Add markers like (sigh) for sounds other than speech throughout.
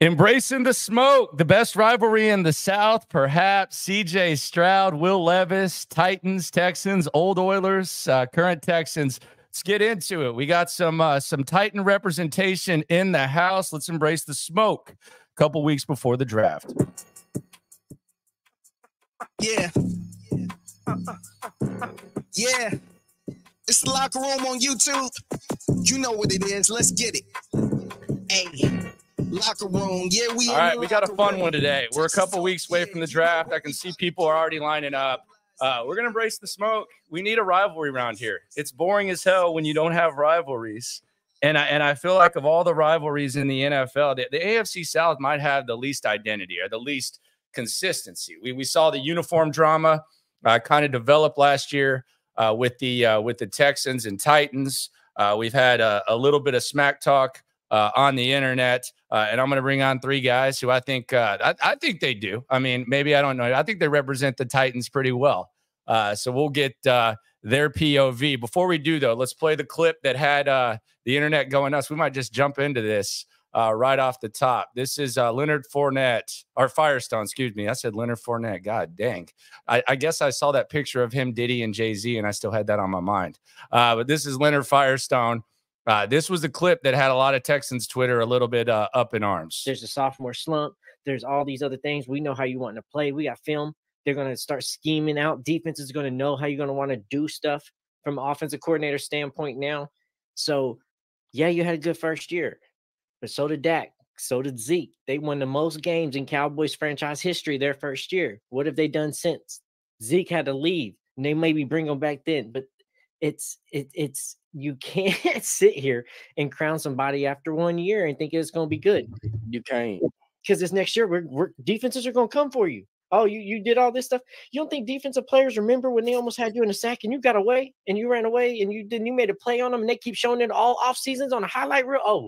Embracing the smoke, the best rivalry in the South, perhaps. CJ Stroud, Will Levis, Titans, Texans, old Oilers, uh, current Texans. Let's get into it. We got some uh, some Titan representation in the house. Let's embrace the smoke. A couple weeks before the draft. Yeah. Yeah. It's the locker room on YouTube. You know what it is. Let's get it. Hey. Locker room. Yeah, we All right, we got a fun one today. We're a couple weeks away from the draft. I can see people are already lining up. Uh, we're gonna embrace the smoke. We need a rivalry around here. It's boring as hell when you don't have rivalries. And I, and I feel like of all the rivalries in the NFL, the, the AFC South might have the least identity or the least consistency. We, we saw the uniform drama uh, kind of develop last year uh, with the uh, with the Texans and Titans. Uh, we've had a, a, little bit of smack talk uh, on the internet. Uh, and I'm going to bring on three guys who I think uh, I, I, think they do. I mean, maybe I don't know. I think they represent the Titans pretty well. Uh, so we'll get uh, their POV. Before we do, though, let's play the clip that had uh, the internet going nuts. We might just jump into this uh, right off the top. This is Leonard Fournette or Firestone. Excuse me. I said Leonard Fournette. God dang. I, I guess I saw that picture of him, Diddy, and Jay Z, and I still had that on my mind. but this is Leonard Firestone. Uh, this was a clip that had a lot of Texans Twitter a little bit uh, up in arms. There's a sophomore slump. There's all these other things. We know how you want to play. We got film. They're going to start scheming out. Defense is going to know how you're going to want to do stuff from offensive coordinator standpoint now. So, yeah, you had a good first year, but so did Dak. So did Zeke. They won the most games in Cowboys franchise history their first year. What have they done since? Zeke had to leave, and they maybe bring him back then. But it's it, it's you can't (laughs) sit here and crown somebody after one year and think it's going to be good. You can't because this next year we're, we're defenses are going to come for you. Oh, you you did all this stuff. You don't think defensive players remember when they almost had you in a sack and you got away and you ran away and you didn't you made a play on them and they keep showing it all off seasons on a highlight reel. Oh,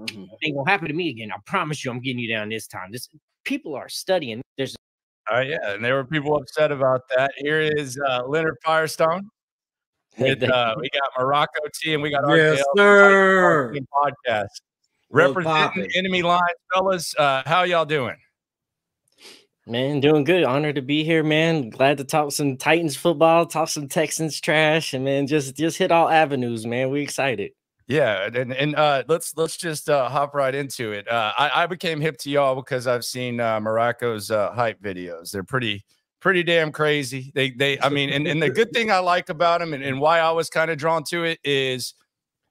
mm-hmm. ain't gonna happen to me again. I promise you, I'm getting you down this time. This people are studying. There's uh, yeah, and there were people upset about that. Here is uh, Leonard Firestone with, uh, we got Morocco T and we got yes, sir. podcast representing enemy lines, fellas. Uh, how y'all doing? Man, doing good. Honored to be here, man. Glad to talk some Titans football, talk some Texans trash, and man, just just hit all avenues, man. We excited. Yeah, and and uh, let's let's just uh, hop right into it. Uh, I, I became hip to y'all because I've seen uh, Morocco's uh, hype videos. They're pretty pretty damn crazy. They they I mean, and, and the good thing I like about them and, and why I was kind of drawn to it is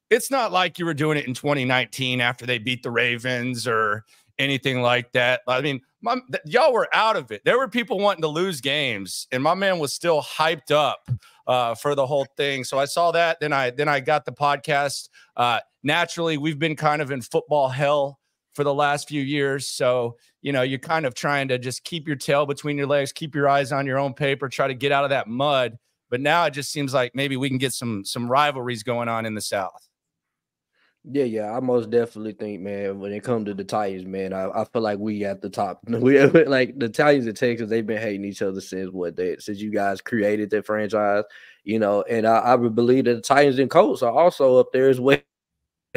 it's not like you were doing it in 2019 after they beat the Ravens or anything like that. I mean, my, y'all were out of it. There were people wanting to lose games, and my man was still hyped up uh, for the whole thing. So I saw that. Then I then I got the podcast. Uh, naturally, we've been kind of in football hell for the last few years. So, you know, you're kind of trying to just keep your tail between your legs, keep your eyes on your own paper, try to get out of that mud. But now it just seems like maybe we can get some some rivalries going on in the South. Yeah, yeah, I most definitely think, man, when it comes to the Titans, man, I, I feel like we at the top. (laughs) We (laughs) like the Titans and Texans, they've been hating each other since what they since you guys created that franchise, you know. And I, I believe that the Titans and Colts are also up there as well.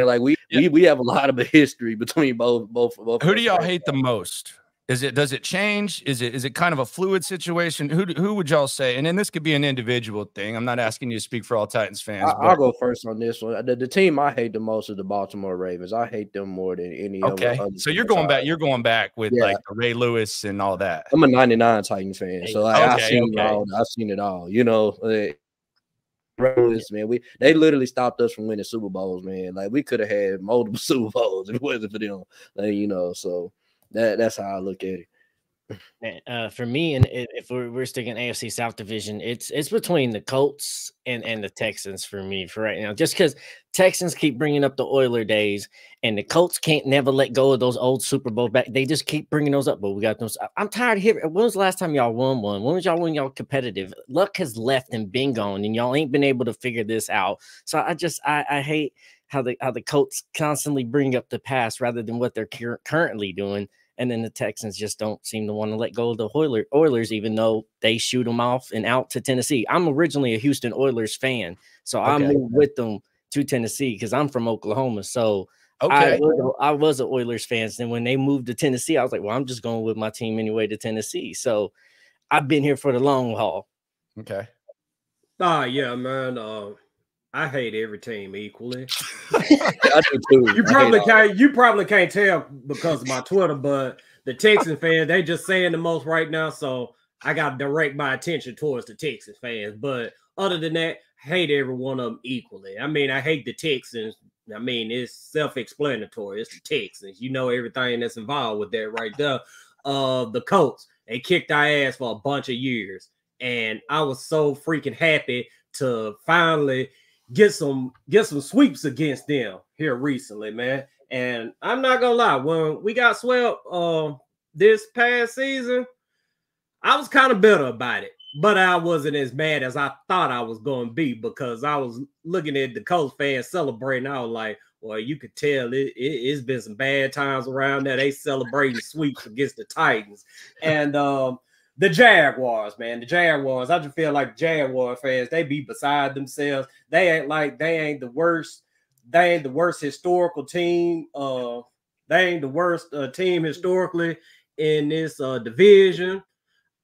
Like we we we have a lot of a history between both both. both Who do y'all hate the most? Is it does it change? Is it is it kind of a fluid situation? Who who would y'all say? And then this could be an individual thing. I'm not asking you to speak for all Titans fans. I, will go first on this one. The, the, team I hate the most is the Baltimore Ravens. I hate them more than any okay. other. so you're going back. You're going back with yeah. like Ray Lewis and all that. I'm a '99 Titan fan, so like, okay, I've seen okay. it all. I've seen it all. You know, like, man. We they literally stopped us from winning Super Bowls, man. Like we could have had multiple (laughs) Super Bowls if it wasn't for them. Like, you know, so that that's how I look at it. Uh, for me, and if we're, we're sticking AFC South division, it's it's between the Colts and and the Texans for me for right now. Just because Texans keep bringing up the Oiler days, and the Colts can't never let go of those old Super Bowl back. They just keep bringing those up. But we got those. I'm tired of hearing. When was the last time y'all won one? When was y'all when y'all competitive? Luck has left and been gone, and y'all ain't been able to figure this out. So I just I, I hate how the how the Colts constantly bring up the past rather than what they're currently doing and then the Texans just don't seem to want to let go of the Oilers, Oilers, even though they shoot them off and out to Tennessee. I'm originally a Houston Oilers fan, so okay. I moved with them to Tennessee because I'm from Oklahoma. So Okay. I was, a, I was an Oilers fan. And when they moved to Tennessee, I was like, well, I'm just going with my team anyway to Tennessee. So I've been here for the long haul. Okay. Ah, yeah, man. Uh, I hate every team equally. (laughs) I do too. You probably hate can't. You probably can't tell because of my Twitter, but the Texan fans they just saying the most right now. So I got to direct my attention towards the Texas fans. But other than that, hate every one of them equally. I mean, I hate the Texans. I mean, it's self-explanatory. It's the Texans. You know everything that's involved with that right there. Uh, the Colts. They kicked our ass for a bunch of years, and I was so freaking happy to finally get some get some sweeps against them here recently, man. And I'm not gonna lie, when we got swept uh, this past season, I was kind of bitter about it, but I wasn't as mad as I thought I was to be because I was looking at the Colts fans celebrating. I was like, well, you could tell it, it, has been some bad times around there. They celebrating sweeps against the Titans and um, the Jaguars, man. The Jaguars, I just feel like Jaguar fans, they be beside themselves. They ain't like they ain't the worst. They ain't the worst historical team. Uh, they ain't the worst uh, team historically in this uh, division.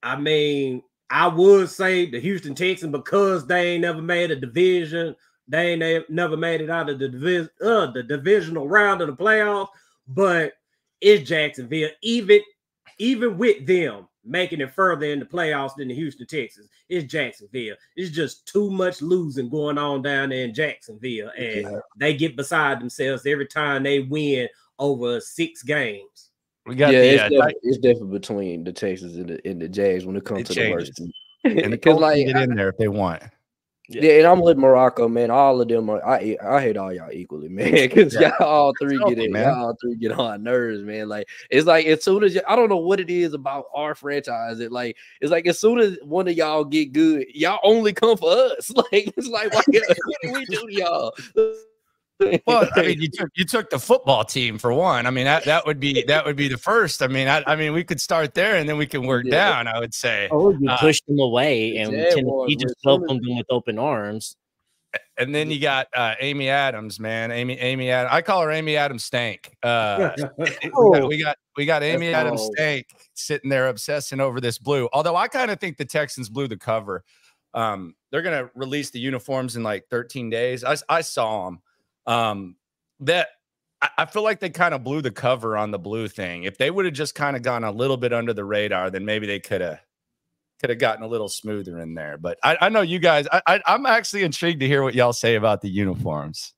I mean, I would say the Houston Texans because they ain't never made a division. They ain't never made it out of the division, uh, the divisional round of the playoffs. But it's Jacksonville, even even with them making it further in the playoffs than the Houston Texans. It's Jacksonville. It's just too much losing going on down there in Jacksonville, and Yeah. they get beside themselves every time they win over six games. We got yeah, the, it's, uh, definitely, it's definitely between the Texans and the and the Jags when it comes It to the worst. changes. and the (laughs) Because Colts like can get in there if they want. Yeah, and I'm with Morocco, man. All of them are. I I hate all y'all equally, (laughs) man. Because Yeah. y'all all three get it. man. Y'all all three get on nerves, man. Like it's like as soon as y- I don't know what it is about our franchise. It like it's like as soon as one of y'all get good, y'all only come for us. (laughs) Like it's like (laughs) what, what do we do to y'all? Well, I mean, (laughs) you took you took the football team for one. I mean, that that would be that would be the first. I mean, I, I mean, we could start there and then we can work Yeah. down. I would say, Oh, you Uh, pushed them away, and Tennessee just welcomed them with open arms. and then you got uh, Amy Adams, man. Amy Amy Adams. I call her Amy Adams Stank. Uh, (laughs) we, got, we got we got Amy That's Adams. Stank sitting there obsessing over this blue. Although I kind of think the Texans blew the cover. Um, they're gonna release the uniforms in like 13 days. I saw them. Um, that I, feel like they kind of blew the cover on the blue thing. If they would have just kind of gone a little bit under the radar, then maybe they could have could have gotten a little smoother in there. But I, I know you guys. I, I, I'm actually intrigued to hear what y'all say about the uniforms,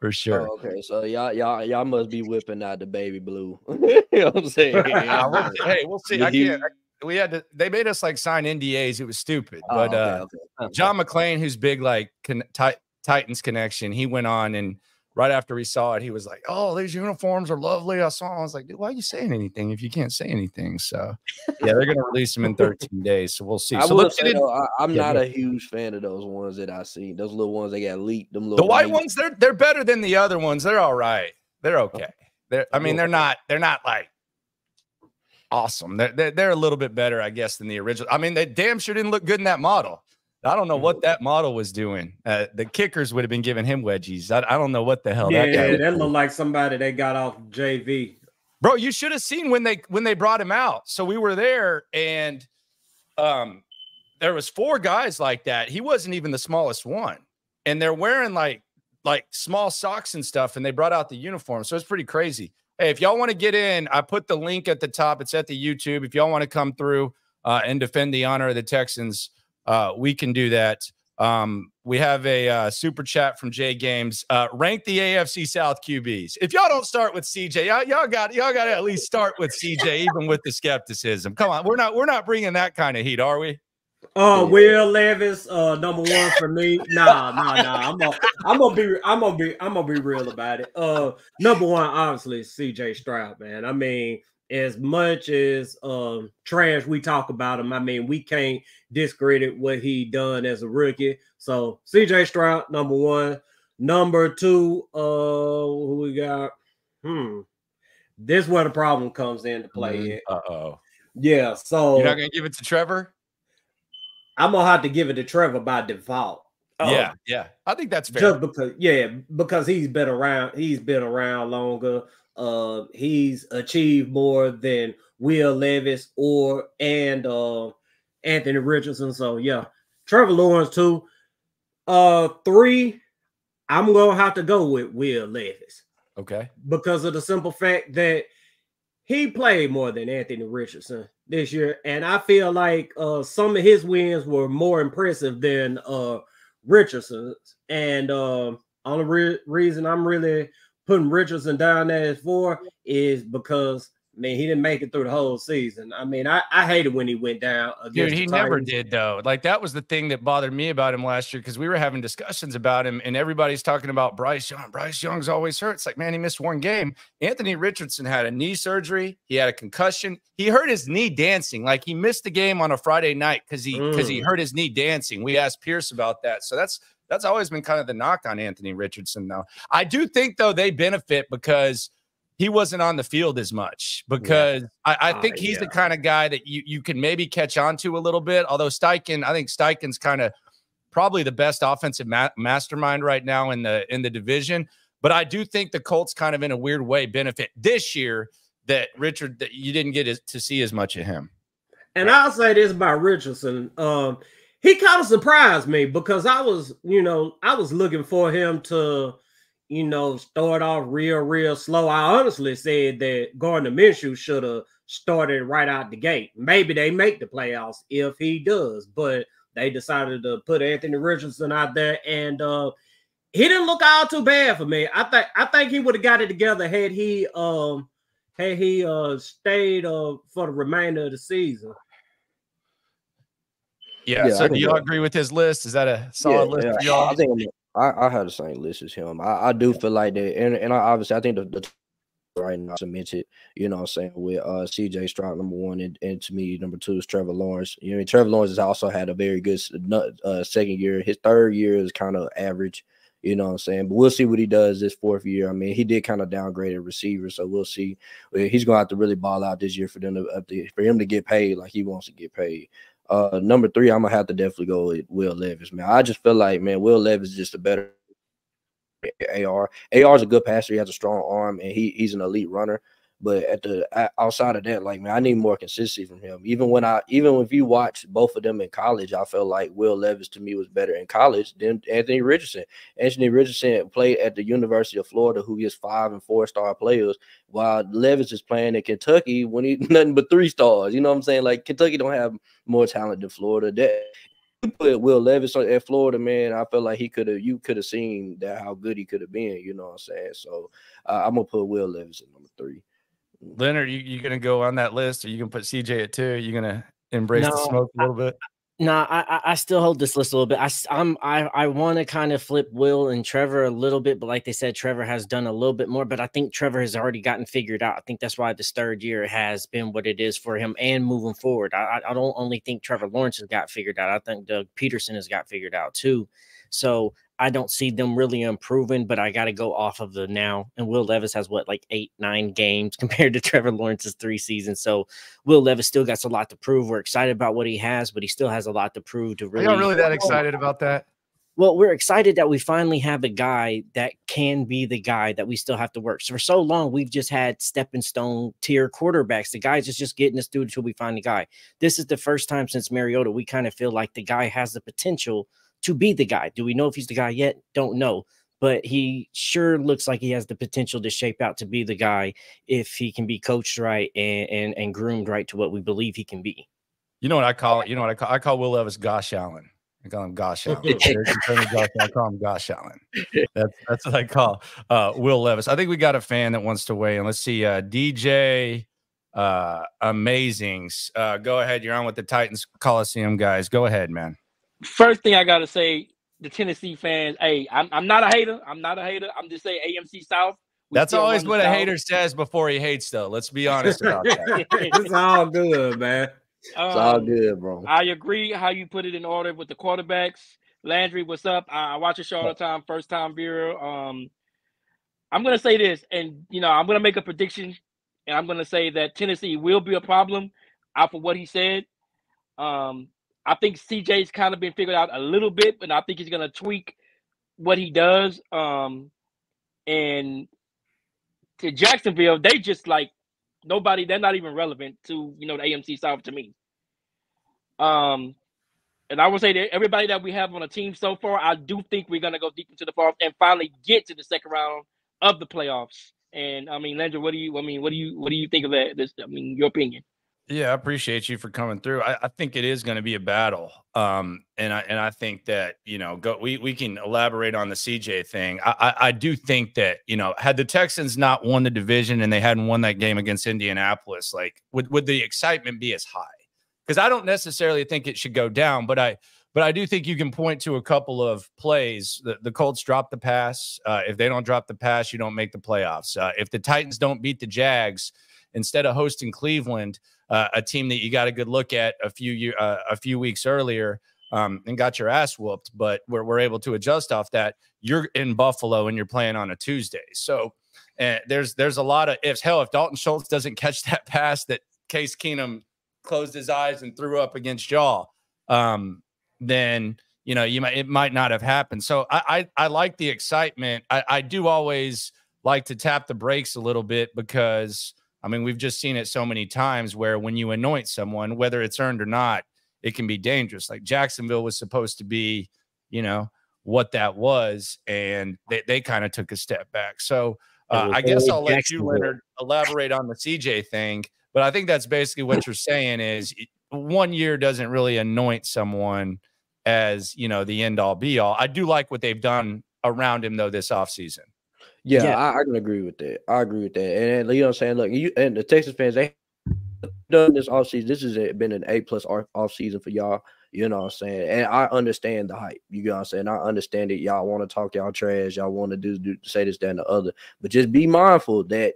for sure. Oh, okay, so y'all y'all y'all must be whipping out the baby blue. (laughs) you know what I'm (laughs) saying? Uh, hey, we'll see. I can't. I- we had to. They made us like sign NDAs. It was stupid. Oh, But okay, uh, okay. John McClain, who's big like con- Ti- Titans connection, he went on and right after he saw it, he was like, "Oh, these uniforms are lovely." I saw. saw. 'em. I was like, "Dude, why are you saying anything if you can't say anything?" So yeah, they're gonna release them in (laughs) 13 days. So we'll see. I So will let's get say in. though, I, I'm Yeah, not go a huge fan of those ones that I seen. Those little ones that got leaked. Them little The white ones, they're they're better than the other ones. They're all right. They're (laughs) okay. They're. I mean, they're not. They're not like awesome. They're, they're they're a little bit better, I guess, than the original. I mean, they damn sure didn't look good in that model. I don't know what that model was doing. Uh, the kickers would have been giving him wedgies. I, I don't know what the hell yeah, that was that looked like somebody they got off JV. Bro, you should have seen when they when they brought him out. So we were there, and um, there was four guys like that. He wasn't even the smallest one, and they're wearing like like small socks and stuff. And they brought out the uniform, so it's pretty crazy. Hey, if y'all want to get in, I put the link at the top. It's at the YouTube. If y'all want to come through uh, and defend the honor of the Texans, uh, we can do that. Um, we have a uh, super chat from Jay Games. Uh, rank the AFC South QBs. If y'all don't start with CJ, y'all, y'all got y'all got to at least start with CJ, even with the skepticism. Come on, we're not we're not bringing that kind of heat, are we? Uh, Will Levis, uh, number one for me. Nah, nah, nah. I'm gonna, I'm gonna be, I'm gonna be, I'm gonna be real about it. Uh, number one, obviously, C.J. Stroud, man. I mean, as much as um trash we talk about him, I mean, we can't discredit what he done as a rookie. So C.J. Stroud, number one. Number two, uh, who we got? Hmm. This is where the problem comes into play. at. Uh oh. Yeah, so You're not gonna give it to Trevor? I'm gonna have to give it to Trevor by default. Oh, yeah, yeah. I think that's fair. Just because, yeah, because he's been around, he's been around longer. Uh, he's achieved more than Will Levis or and uh Anthony Richardson. So yeah, Trevor Lawrence too. Uh, three. I'm gonna have to go with Will Levis. Okay. Because of the simple fact that he played more than Anthony Richardson this year, and I feel like uh, some of his wins were more impressive than uh, Richardson's. And uh, only re- reason I'm really putting Richardson down there as four is because I mean, he didn't make it through the whole season. I mean, I, I hated when he went down. Dude, he never did though. Like that was the thing that bothered me about him last year because we were having discussions about him, and everybody's talking about Bryce Young. Bryce Young's always hurt. It's like, man, he missed one game. Anthony Richardson had a knee surgery. He had a concussion. He hurt his knee dancing. Like he missed the game on a Friday night because he because mm. he hurt his knee dancing. We asked Pierce about that. So that's that's always been kind of the knock on Anthony Richardson, though. I do think though they benefit because he wasn't on the field as much because yeah. I, I, think uh, he's yeah. the kind of guy that you you can maybe catch on to a little bit. Although Steichen, I think Steichen's kind of probably the best offensive ma- mastermind right now in the in the division. But I do think the Colts kind of in a weird way benefit this year that Richard that you didn't get to see as much of him. And I'll say this about Richardson. Um, he kind of surprised me because I was, you know, I was looking for him to you know, start off real, real slow. I honestly said that Gardner Minshew should have started right out the gate. Maybe they make the playoffs if he does, but they decided to put Anthony Richardson out there, and uh, he didn't look all too bad for me. I think I think he would have got it together had he um had he uh stayed uh for the remainder of the season. Yeah. yeah so do y'all agree with his list? Is that a solid yeah, list yeah. for y'all? I think I, I had the same list as him. I, I do feel like that, and, and I, obviously I think the, the right now cemented, you know what I'm saying, with uh CJ Stroud number one and, and to me number two is Trevor Lawrence. You know, I mean, Trevor Lawrence has also had a very good uh, second year. His third year is kind of average, you know what I'm saying? But we'll see what he does this fourth year. I mean, he did kind of downgrade a receiver, so we'll see. He's gonna have to really ball out this year for them to, uh, for him to get paid like he wants to get paid. Uh, number three, I'm gonna have to definitely go with Will Levis, man. I just feel like, man, Will Levis is just a better AR. AR is a good passer. He has a strong arm, and he he's an elite runner. But at the outside of that, like man, I need more consistency from him. Even when I even if you watch both of them in college, I felt like Will Levis to me was better in college than Anthony Richardson. Anthony Richardson played at the University of Florida, who gets five and four star players, while Levis is playing at Kentucky when he (laughs) nothing but three stars. You know what I'm saying? Like Kentucky don't have more talent than Florida. That put Will Levis at Florida, man, I felt like he could have. You could have seen that how good he could have been. You know what I'm saying? So uh, I'm gonna put Will Levis at number three. Leonard, you you gonna go on that list, or you gonna put CJ at two? You gonna embrace no, the smoke a little bit? No, I I still hold this list a little bit. I I'm I I want to kind of flip Will and Trevor a little bit, but like they said, Trevor has done a little bit more. But I think Trevor has already gotten figured out. I think that's why this third year has been what it is for him and moving forward. I I don't only think Trevor Lawrence has got figured out. I think Doug Pederson has got figured out too. So I don't see them really improving, but I got to go off of the now. And Will Levis has what, like eight, nine games (laughs) compared to Trevor Lawrence's three seasons. So Will Levis still got a lot to prove. We're excited about what he has, but he still has a lot to prove to really. Are you really that excited about that? Well, we're excited that we finally have a guy that can be the guy that we still have to work. So for so long, we've just had stepping stone tier quarterbacks. The guys is just getting us through until we find the guy. This is the first time since Mariota we kind of feel like the guy has the potential to be the guy. Do we know if he's the guy yet? Don't know. But he sure looks like he has the potential to shape out to be the guy if he can be coached right and, and, and groomed right to what we believe he can be. You know what I call it? You know what I call I call Will Levis Gosh Allen. I call him (laughs) Gosh Allen. I call him Gosh Allen. That's that's what I call uh, Will Levis. I think we got a fan that wants to weigh in. Let's see. Uh, DJ uh, Amazings. Uh, go ahead. You're on with the Titans Colosseum guys. Go ahead, man first thing I gotta say, the Tennessee fans, hey, I'm, I'm not a hater. I'm not a hater. I'm just saying AFC South. That's always what a South. hater says before he hates, though. Let's be (laughs) honest about that. (laughs) it's all good, man. Um, it's all good, bro. I agree how you put it in order with the quarterbacks. Landry, what's up? I, I watch your show all the time, first time viewer. Um, I'm gonna say this, and you know, I'm gonna make a prediction, and I'm gonna say that Tennessee will be a problem. Out for what he said, um, I think CJ's kind of been figured out a little bit, but I think he's gonna tweak what he does. Um, and to Jacksonville, they just like nobody. They're not even relevant to you know the AFC South to me. Um, and I would say that everybody that we have on the team so far, I do think we're gonna go deep into the playoffs and finally get to the second round of the playoffs. And I mean, Landry, what do you? I mean, what do you? What do you think of that? This, I mean, your opinion. Yeah, I appreciate you for coming through. I, I think it is going to be a battle, um, and I and I think that you know, go we we can elaborate on the CJ thing. I, I, I do think that you know, had the Texans not won the division and they hadn't won that game against Indianapolis, like would would the excitement be as high? Because I don't necessarily think it should go down, but I but I do think you can point to a couple of plays. The, the Colts drop the pass. Uh, if they don't drop the pass, you don't make the playoffs. Uh, if the Titans don't beat the Jags, instead of hosting Cleveland uh, a team that you got a good look at a few uh, a few weeks earlier um, and got your ass whooped, but we're, we're able to adjust off that. You're in Buffalo and you're playing on a Tuesday, so uh, there's there's a lot of ifs. Hell, if Dalton Schultz doesn't catch that (laughs) pass that Case Keenum closed his eyes and threw up against Jaw, um, then you know you might it might not have happened. So I I, I like the excitement. I, I do always like to tap the brakes a little bit because I mean, we've just seen it so many times where when you anoint someone, whether it's earned or not, it can be dangerous. Like Jacksonville was supposed to be, you know, what that was, and they, they kind of took a step back. So uh, I guess I'll let you, Leonard, elaborate on the CJ thing. But I think that's basically what you're saying is one year doesn't really anoint someone as, you know, the end all be all. I do like what they've done around him, though, this offseason. Yeah, yeah. I, I, can agree with that. I agree with that. And, and you know what I'm saying? Look, you and the Texas fans, they done this off season. This has been an A plus off season for y'all. You know what I'm saying? And I understand the hype. You know what I'm saying? I understand it. Y'all want to talk y'all trash. Y'all want to do, do say this, that, and the other. But just be mindful that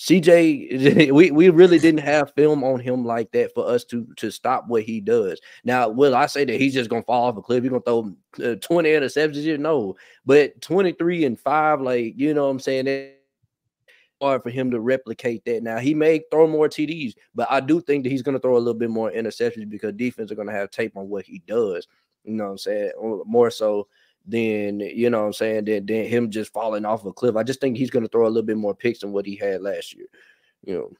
CJ, (laughs) we, we really didn't have film on him like that for us to to stop what he does. Now, will I say that he's just gonna fall off a cliff? He's gonna throw uh, 20 interceptions? You no, but 23 and five, like you know what I'm saying. That hard for him to replicate that. Now he may throw more TDs, but I do think that he's to throw a little bit more interceptions because defense are to have tape on what he does. You know what I'm saying? More so than you know what I'm saying than, than him just falling off a cliff. I just think he's going to throw a little bit more picks than what he had last year. You know.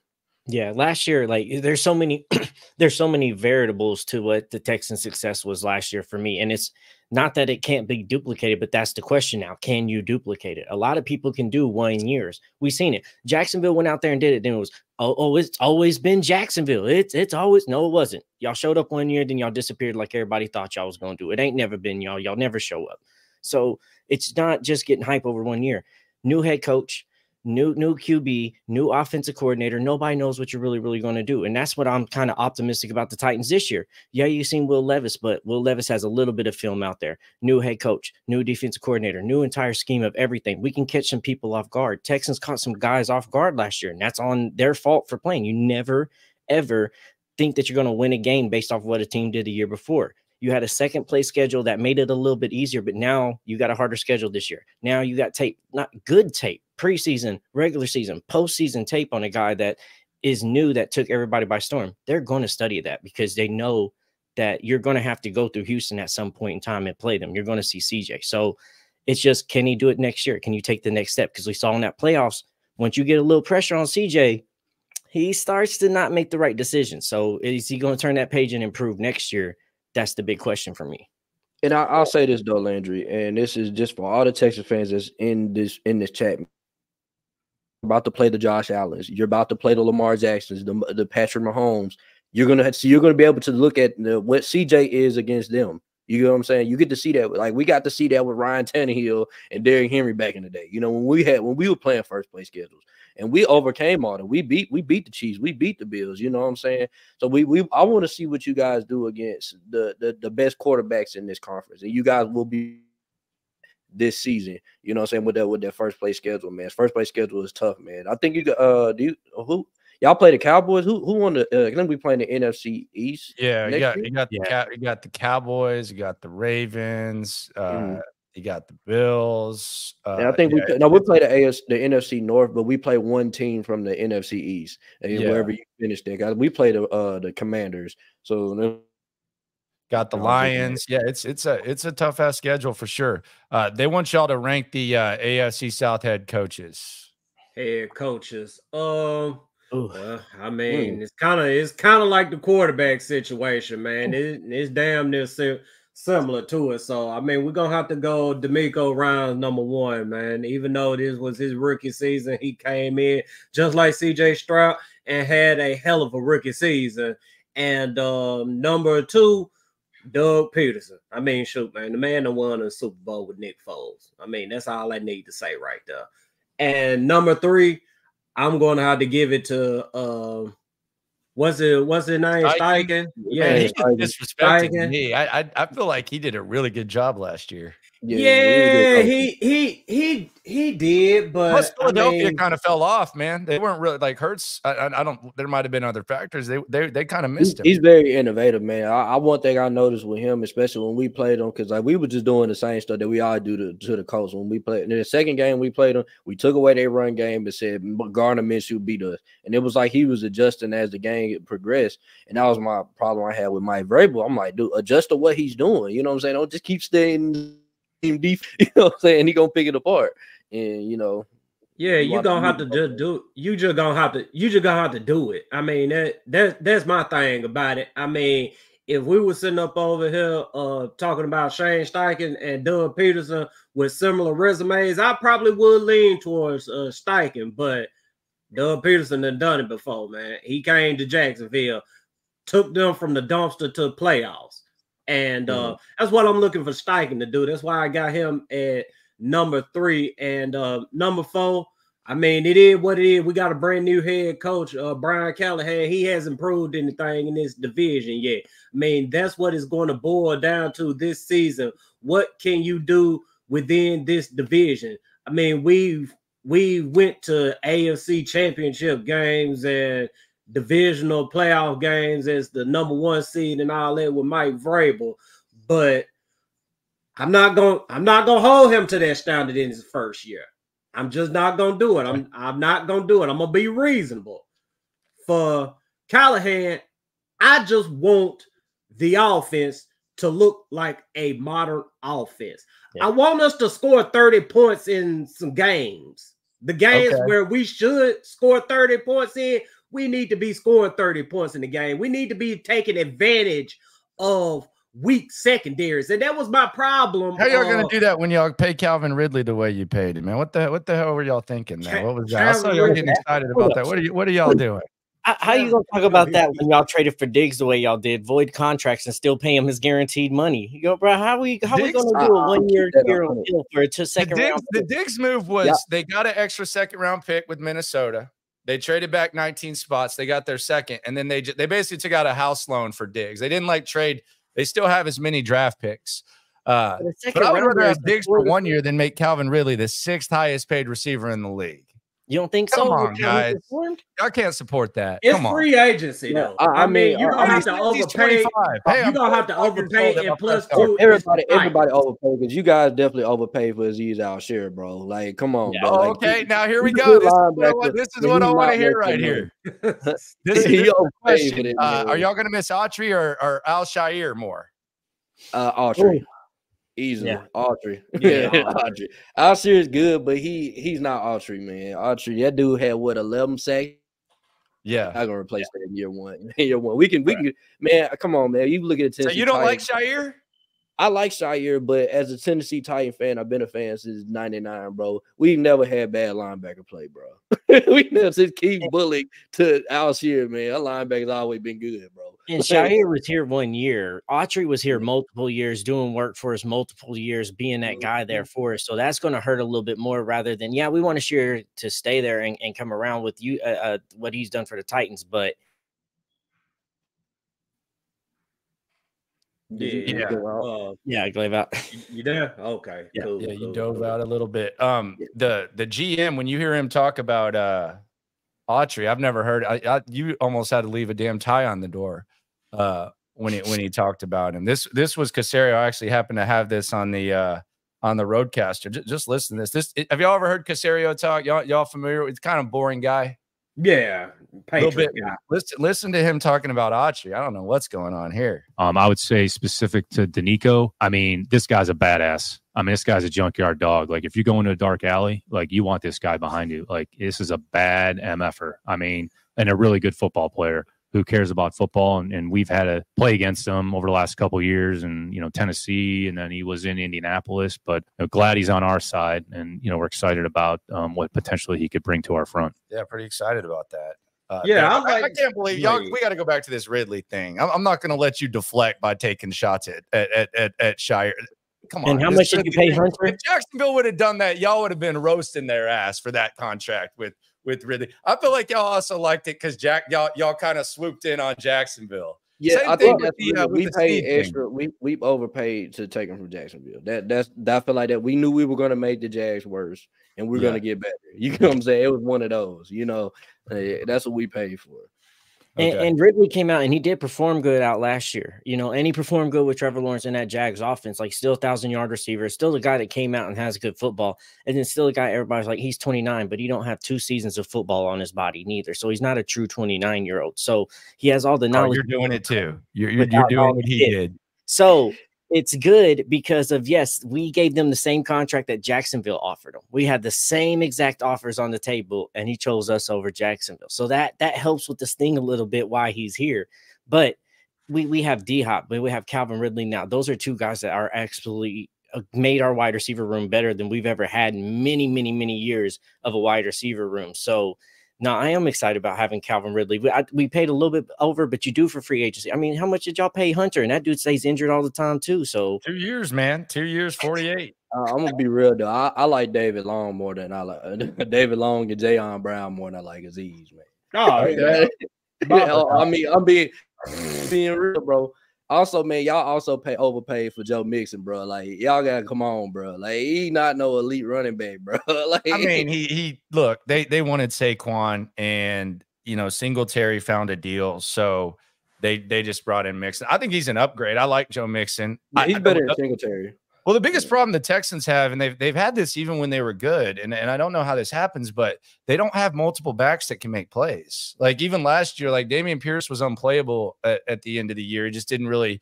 Yeah, last year, like there's so many, (clears throat) there's so many variables to what the Texan success was last year for me, and it's not that it can't be duplicated, but that's the question now: can you duplicate it? A lot of people can do one years. We've seen it. Jacksonville went out there and did it. Then it was oh, oh, it's always been Jacksonville. It's it's always no, it wasn't. Y'all showed up one year, then y'all disappeared like everybody thought y'all was gonna do. It ain't never been y'all. Y'all never show up. So it's not just getting hype over one year. New head coach, new new QB, new offensive coordinator. Nobody knows what you're really really going to do, and that's what I'm kind of optimistic about the Titans this year. Yeah, you've seen Will Levis, but Will Levis has a little bit of film out there. New head coach, new defensive coordinator, new entire scheme of everything. We can catch some people off guard. Texans caught some guys off guard last year, and that's on their fault for playing. You never ever think that you're going to win a game based off what a team did the year before. You had a second place schedule that made it a little bit easier, but now you got a harder schedule this year. Now you got tape, not good tape, preseason, regular season, postseason tape on a guy that is new that took everybody by storm. They're going to study that because they know that you're going to have to go through Houston at some point in time and play them. You're going to see CJ. So it's just can he do it next year? Can you take the next step? Because we saw in that playoffs, once you get a little pressure on CJ, he starts to not make the right decision. So is he going to turn that page and improve next year? That's the big question for me. And I, will say this though, Landry, and this is just for all the Texas fans that's in this in this chat. About to play the Josh Allen's, you're about to play the Lamar Jacksons, the the Patrick Mahomes. You're gonna so you're gonna be able to look at the, what CJ is against them. You know what I'm saying? You get to see that. Like we got to see that with Ryan Tannehill and Derrick Henry back in the day. You know when we had when we were playing first place schedules and we overcame all that. We beat we beat the Chiefs, we beat the Bills. You know what I'm saying? So we we I want to see what you guys do against the, the the best quarterbacks in this conference, and you guys will be this season. You know what I'm saying with that with that first place schedule, man. First place schedule is tough, man. I think you got uh do you who y'all play the Cowboys? Who who won the? Uh, I think we playing the NFC East. Yeah, you got you got the yeah. you got the Cowboys, you got the Ravens. Uh, mm. You got the Bills. Uh, and I think yeah, we no, we play the AS, the NFC North, but we play one team from the NFC East, and yeah. wherever you finish there, guys. We play the uh the Commanders. So Got the Lions. Yeah, it's it's a it's a tough ass schedule for sure. Uh, they want y'all to rank the uh, AFC South head coaches. Head coaches. Um, well, I mean, it's kind of it's kind of like the quarterback situation, man. It, it's damn near si- similar to it. So I mean, we're gonna have to go DeMeco Ryans number one, man. Even though this was his rookie season, he came in just like CJ Stroud and had a hell of a rookie season. And um, number two, Doug Pederson. I mean, shoot, man, the man that won a Super Bowl with Nick Foles. I mean, that's all I need to say right there. And number three, I'm going to have to give it to um, what's it? What's his name? Steichen? Steichen. Yeah, Man, he's Steichen. disrespecting Steichen. me. I, I I feel like he did a really good job last year. Yeah, he he he he did, but Plus, I Philadelphia mean, kind of fell off, man. They weren't really like Hurts. I, I, I don't. There might have been other factors. They they they kind of He's, missed him. he's very innovative, man. I, I one thing I noticed with him, especially when we played him, because like we were just doing the same stuff that we all do to, to the Colts when we played. In the second game we played them, we took away their run game and said Gardner Minshew beat us, and it was like he was adjusting as the game progressed, and that was my problem I had with Mike Vrabel. I'm like, dude, adjust to what he's doing. You know what I'm saying? Don't just keep staying team deep. (laughs) You know what I'm saying? He gonna pick it apart, and you know, Yeah, You gonna have to do just do. You just gonna have to. You just gonna have to do it. I mean that that that's my thing about it. I mean, if we were sitting up over here uh talking about Shane Steichen and Doug Pederson with similar resumes, I probably would lean towards uh Steichen, but Doug Pederson done done it before, man. He came to Jacksonville, took them from the dumpster to the playoffs, and uh that's what I'm looking for Steichen to do. That's why I got him at number three and uh number four. I mean, it is what it is. We got a brand new head coach, uh, Brian Callahan. He hasn't proved anything in this division yet. I mean, that's what it's going to boil down to this season. What can you do within this division? I mean, we've we went to AFC championship games and divisional playoff games as the number one seed and all that with Mike Vrabel, but I'm not going. I'm not going to hold him to that standard in his first year. I'm just not going to do it. I'm. I'm not going to do it. I'm going to be reasonable. For Callahan, I just want the offense to look like a modern offense. Yeah. I want us to score 30 points in some games. The games Okay. where we should score 30 points in, we need to be scoring 30 points in the game. We need to be taking advantage of weak secondaries. And that was my problem. How y'all uh, gonna do that when y'all pay Calvin Ridley the way you paid him, man? What the what the hell were y'all thinking? Ca- Man? What was that? I saw y'all getting excited about that. What are you What are y'all doing? How, how you gonna talk about that when y'all traded for Diggs the way y'all did, void contracts and still pay him his guaranteed money? You go, bro. How we how we gonna do a one year deal on it. deal for a two The second Diggs, round? the? Diggs move was Yeah. they got an extra second round pick with Minnesota. They traded back 19 spots. They got their second, and then they they basically took out a house loan for Diggs. They didn't like trade. They still have as many draft picks. Uh, but I would rather have Diggs for one year than make Calvin Ridley the sixth highest paid receiver in the league. You don't think Come so? on, with guys. performed? I can't support that. It's Come on. free agency, Yeah, though. I- I, I mean, mean, you're I- gonna I have to overpay. 25. Hey, You're gonna have to overpay old at and my plus first start. two. Everybody, everybody overpaid because you guys definitely overpaid for Azeez Al-Shaair, bro. Like, come on, Yeah. bro. Like, okay. Now here we go. This is what I linebacker, want, (laughs) (laughs) (laughs) this is what I want to hear right here. This is this overpaid for question. that, Uh, are y'all going to miss Autry or, or Al-Shaair more? Uh, Autry. Easily, Yeah. Autry. (laughs) Yeah. Yeah, Autry. Al-Shaair is good, but he he's not Autry, man. Autry, that dude had what eleven sacks. Yeah. I'm gonna replace that in year one. (laughs) Year one, we can we can man. Come on, man. You look at the So Tennessee you don't like. Shaair? I like Shaair, but as a Tennessee Titan fan, I've been a fan since '99, bro. We've never had bad linebacker play, bro. (laughs) we never since Keith Bulluck to Al-Shaair, man. Our linebackers always been good, bro. And Shaair was here one year. Autry was here multiple years, doing work for us multiple years, being that guy there for us. So that's going to hurt a little bit more rather than, yeah, we want to share to stay there and, and come around with you, uh, uh, what he's done for the Titans. But Did you- Yeah. did you go out? Uh, yeah, Glaive out. you, you there? Okay. Yeah. cool, Yeah, you cool, dove cool. out a little bit. Um, the the GM when you hear him talk about uh Autry, I've never heard. I, I you almost had to leave a damn tie on the door uh when he when he talked about him. This this was Caserio. I actually happened to have this on the uh on the roadcaster. Just, just listen to this. This have y'all ever heard Caserio talk? Y'all y'all familiar? It's kind of boring guy. Yeah, little Patriot bit. guy. Listen, listen to him talking about Autry. I don't know what's going on here. Um, I would say specific to Denico. I mean, this guy's a badass. I mean, this guy's a junkyard dog. Like, if you go into a dark alley, like you want this guy behind you. Like, this is a bad mf'er. I mean, and a really good football player who cares about football. And, and we've had to play against him over the last couple of years, and you know, Tennessee, and then he was in Indianapolis. But you know, glad he's on our side, and you know, we're excited about um, what potentially he could bring to our front. Yeah, pretty excited about that. Uh, Yeah, damn, I I, I can't believe y'all. We got to go back to this Ridley thing. I'm, I'm not going to let you deflect by taking shots at at at, at, at Shaair. Come on. And how much did you Ridley pay thing- Hunter? If Jacksonville would have done that, y'all would have been roasting their ass for that contract with with Ridley. I feel like y'all also liked it because Jack y'all y'all kind of swooped in on Jacksonville. Yeah, Same I thing think that's the, uh, we paid thing. extra. We we overpaid to take him from Jacksonville. That that's I feel like that we knew we were going to make the Jags worse, and we are Yeah. going to get better. You know what I'm saying? It was one of those. You know, uh, that's what we paid for. And, Okay. and Ridley came out and he did perform good out last year, you know, and he performed good with Trevor Lawrence in that Jags offense, like still a thousand yard receiver, still the guy that came out and has good football, and then still a guy everybody's like he's 29, but he don't have two seasons of football on his body neither, so he's not a true 29 year old. So he has all the Oh, knowledge. you're doing it too. You're you're, you're doing what he knowledge, did. So it's good because of yes, we gave them the same contract that Jacksonville offered them. We had the same exact offers on the table, and he chose us over Jacksonville. So that that helps with this thing a little bit why he's here. But we we have D Hop, but we have Calvin Ridley now. Those are two guys that are absolutely uh, made our wide receiver room better than we've ever had in many, many, many years of a wide receiver room. So now I am excited about having Calvin Ridley. We, I, we paid a little bit over, but you do for free agency. I mean, how much did y'all pay Hunter? And that dude stays injured all the time too. So Two years, man. Two years, 48. Uh, I'm gonna be real though. I, I like David Long more than I like (laughs) David Long and Jayon Brown more than I like Azeez, man. Oh, (laughs) yeah. (laughs) Yeah, I mean, I'm being being real, bro. Also, man, y'all also pay overpaid for Joe Mixon, bro. Like y'all gotta come on, bro. Like he not no elite running back, bro. (laughs) like I mean, he he look, they they wanted Saquon and you know, Singletary found a deal. So they they just brought in Mixon. I think he's an upgrade. I like Joe Mixon. I- he's I- better than Singletary. Well, the biggest problem the Texans have, and they've they've had this even when they were good, and, and I don't know how this happens, but they don't have multiple backs that can make plays. Like even last year, like Dameon Pierce was unplayable at, at the end of the year. He just didn't really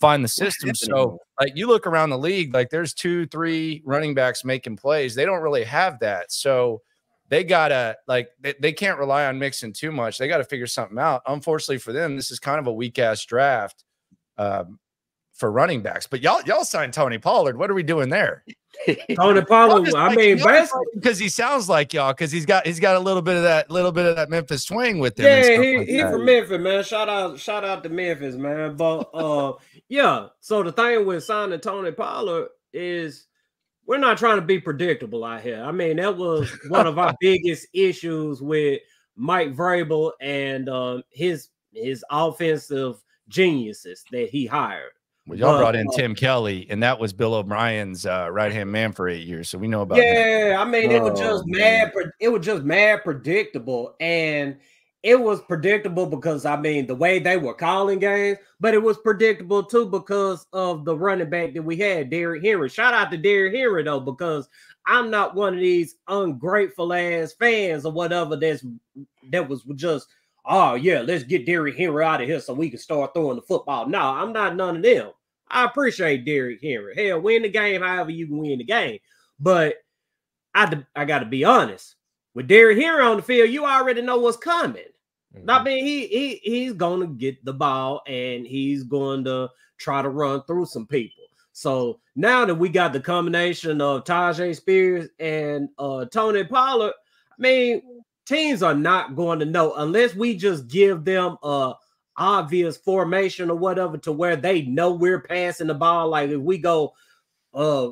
find the system. So like you look around the league, like there's two, three running backs making plays. They don't really have that. So they gotta like they, they can't rely on Mixon too much. They got to figure something out. Unfortunately for them, this is kind of a weak ass draft. Um, for running backs, but y'all y'all signed Tony Pollard. What are we doing there? (laughs) Tony I'm Pollard. I like, mean, y'all because he sounds like y'all because he's got he's got a little bit of that little bit of that Memphis swing with him. and yeah, stuff he, like he from Memphis, man. Shout out, shout out to Memphis, man. But uh, (laughs) yeah. So the thing with signing Tony Pollard is we're not trying to be predictable out here. I mean, that was one of our (laughs) biggest issues with Mike Vrabel and uh, his his offensive geniuses that he hired. Well, y'all But, brought in uh, Tim Kelly, and that was Bill O'Brien's uh, right hand man for eight years, so we know about him. Yeah, I mean, it was just man. mad. pre- It was just mad predictable, and it was predictable because I mean the way they were calling games, but it was predictable too because of the running back that we had, Derrick Henry. Shout out to Derrick Henry though, because I'm not one of these ungrateful ass fans or whatever. That's that was just oh yeah, let's get Derrick Henry out of here so we can start throwing the football. No, I'm not none of them. I appreciate Derrick Henry. Hell, win the game however you can win the game. But I, I got to be honest. With Derrick Henry on the field, you already know what's coming. I mean, he he he's going to get the ball and he's going to try to run through some people. So now that we got the combination of Tyjae Spears and uh, Tony Pollard, I mean, teams are not going to know unless we just give them a obvious formation or whatever to where they know we're passing the ball. Like if we go uh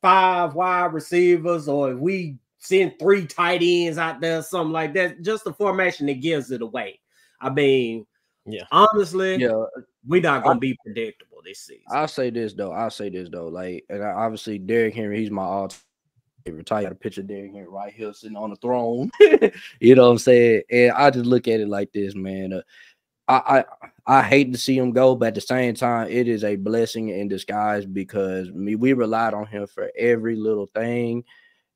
five wide receivers or if we send three tight ends out there, something like that, just the formation that gives it away. I mean, Yeah. honestly, Yeah, we're not gonna be predictable this season. I'll say this though. I'll say this though. Like, and I, obviously Derrick Henry, he's my all time favorite. I got a picture of Derrick Henry right here sitting on the throne. (laughs) you know what I'm saying? And I just look at it like this, man. Uh, I, I hate to see him go, but at the same time, it is a blessing in disguise because me we relied on him for every little thing.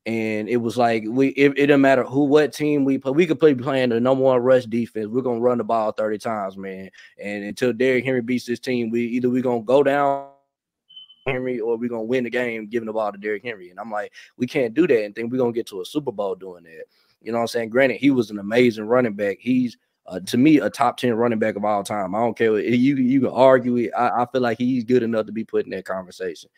And it was like we it, it didn't matter who what team we play. We could play playing the number one rush defense. We're gonna run the ball 30 times, man. And until Derrick Henry beats this team, we either we're gonna go down Henry or we're gonna win the game giving the ball to Derrick Henry. And I'm like, we can't do that and think we're gonna get to a Super Bowl doing that. You know what I'm saying? Granted, he was an amazing running back. He's uh, to me a top 10 running back of all time. I don't care what you you can argue it. I, I feel like he's good enough to be put in that conversation.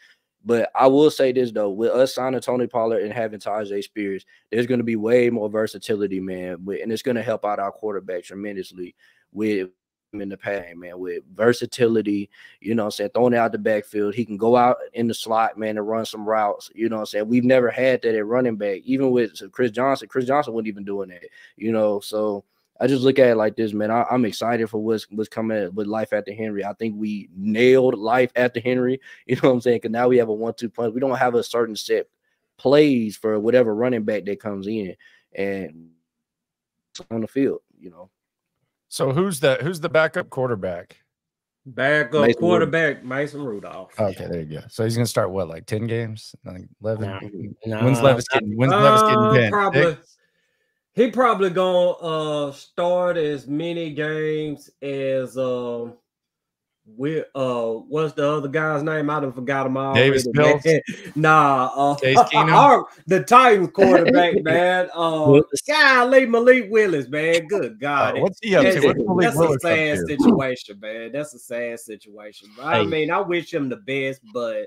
But I will say this though, with us signing Tony Pollard and having Tyjae Spears, there's going to be way more versatility, man, and it's going to help out our quarterback tremendously with him in the pass, man, with versatility, you know I'm saying, throwing out the backfield. He can go out in the slot, man, and run some routes. You know I'm saying? We've never had that at running back, even with Chris Johnson. Chris Johnson wasn't even doing that, you know. So I just look at it like this, man. I, am excited for what's what's coming with life after Henry. I think we nailed life after Henry. (laughs) You know what I'm saying? Because now we have a one-two punch. We don't have a certain set plays for whatever running back that comes in and on the field. You know. So who's the who's the backup quarterback? Backup Mason quarterback Rudolph. Mason Rudolph. Okay, there you go. So he's gonna start what, like ten games, like eleven. No, no, when's Levis getting? When's uh, Levis getting? 10? Probably. He probably gonna uh start as many games as um we uh what's the other guy's name? I done forgot him all. Davis Mills. (laughs) nah, uh (laughs) the Titans quarterback, (laughs) man. Uh golly, Malik Willis, man. Good God. Uh, what's he up that's, to? What's that's a sad situation, man. That's a sad situation. I mean, I wish him the best, but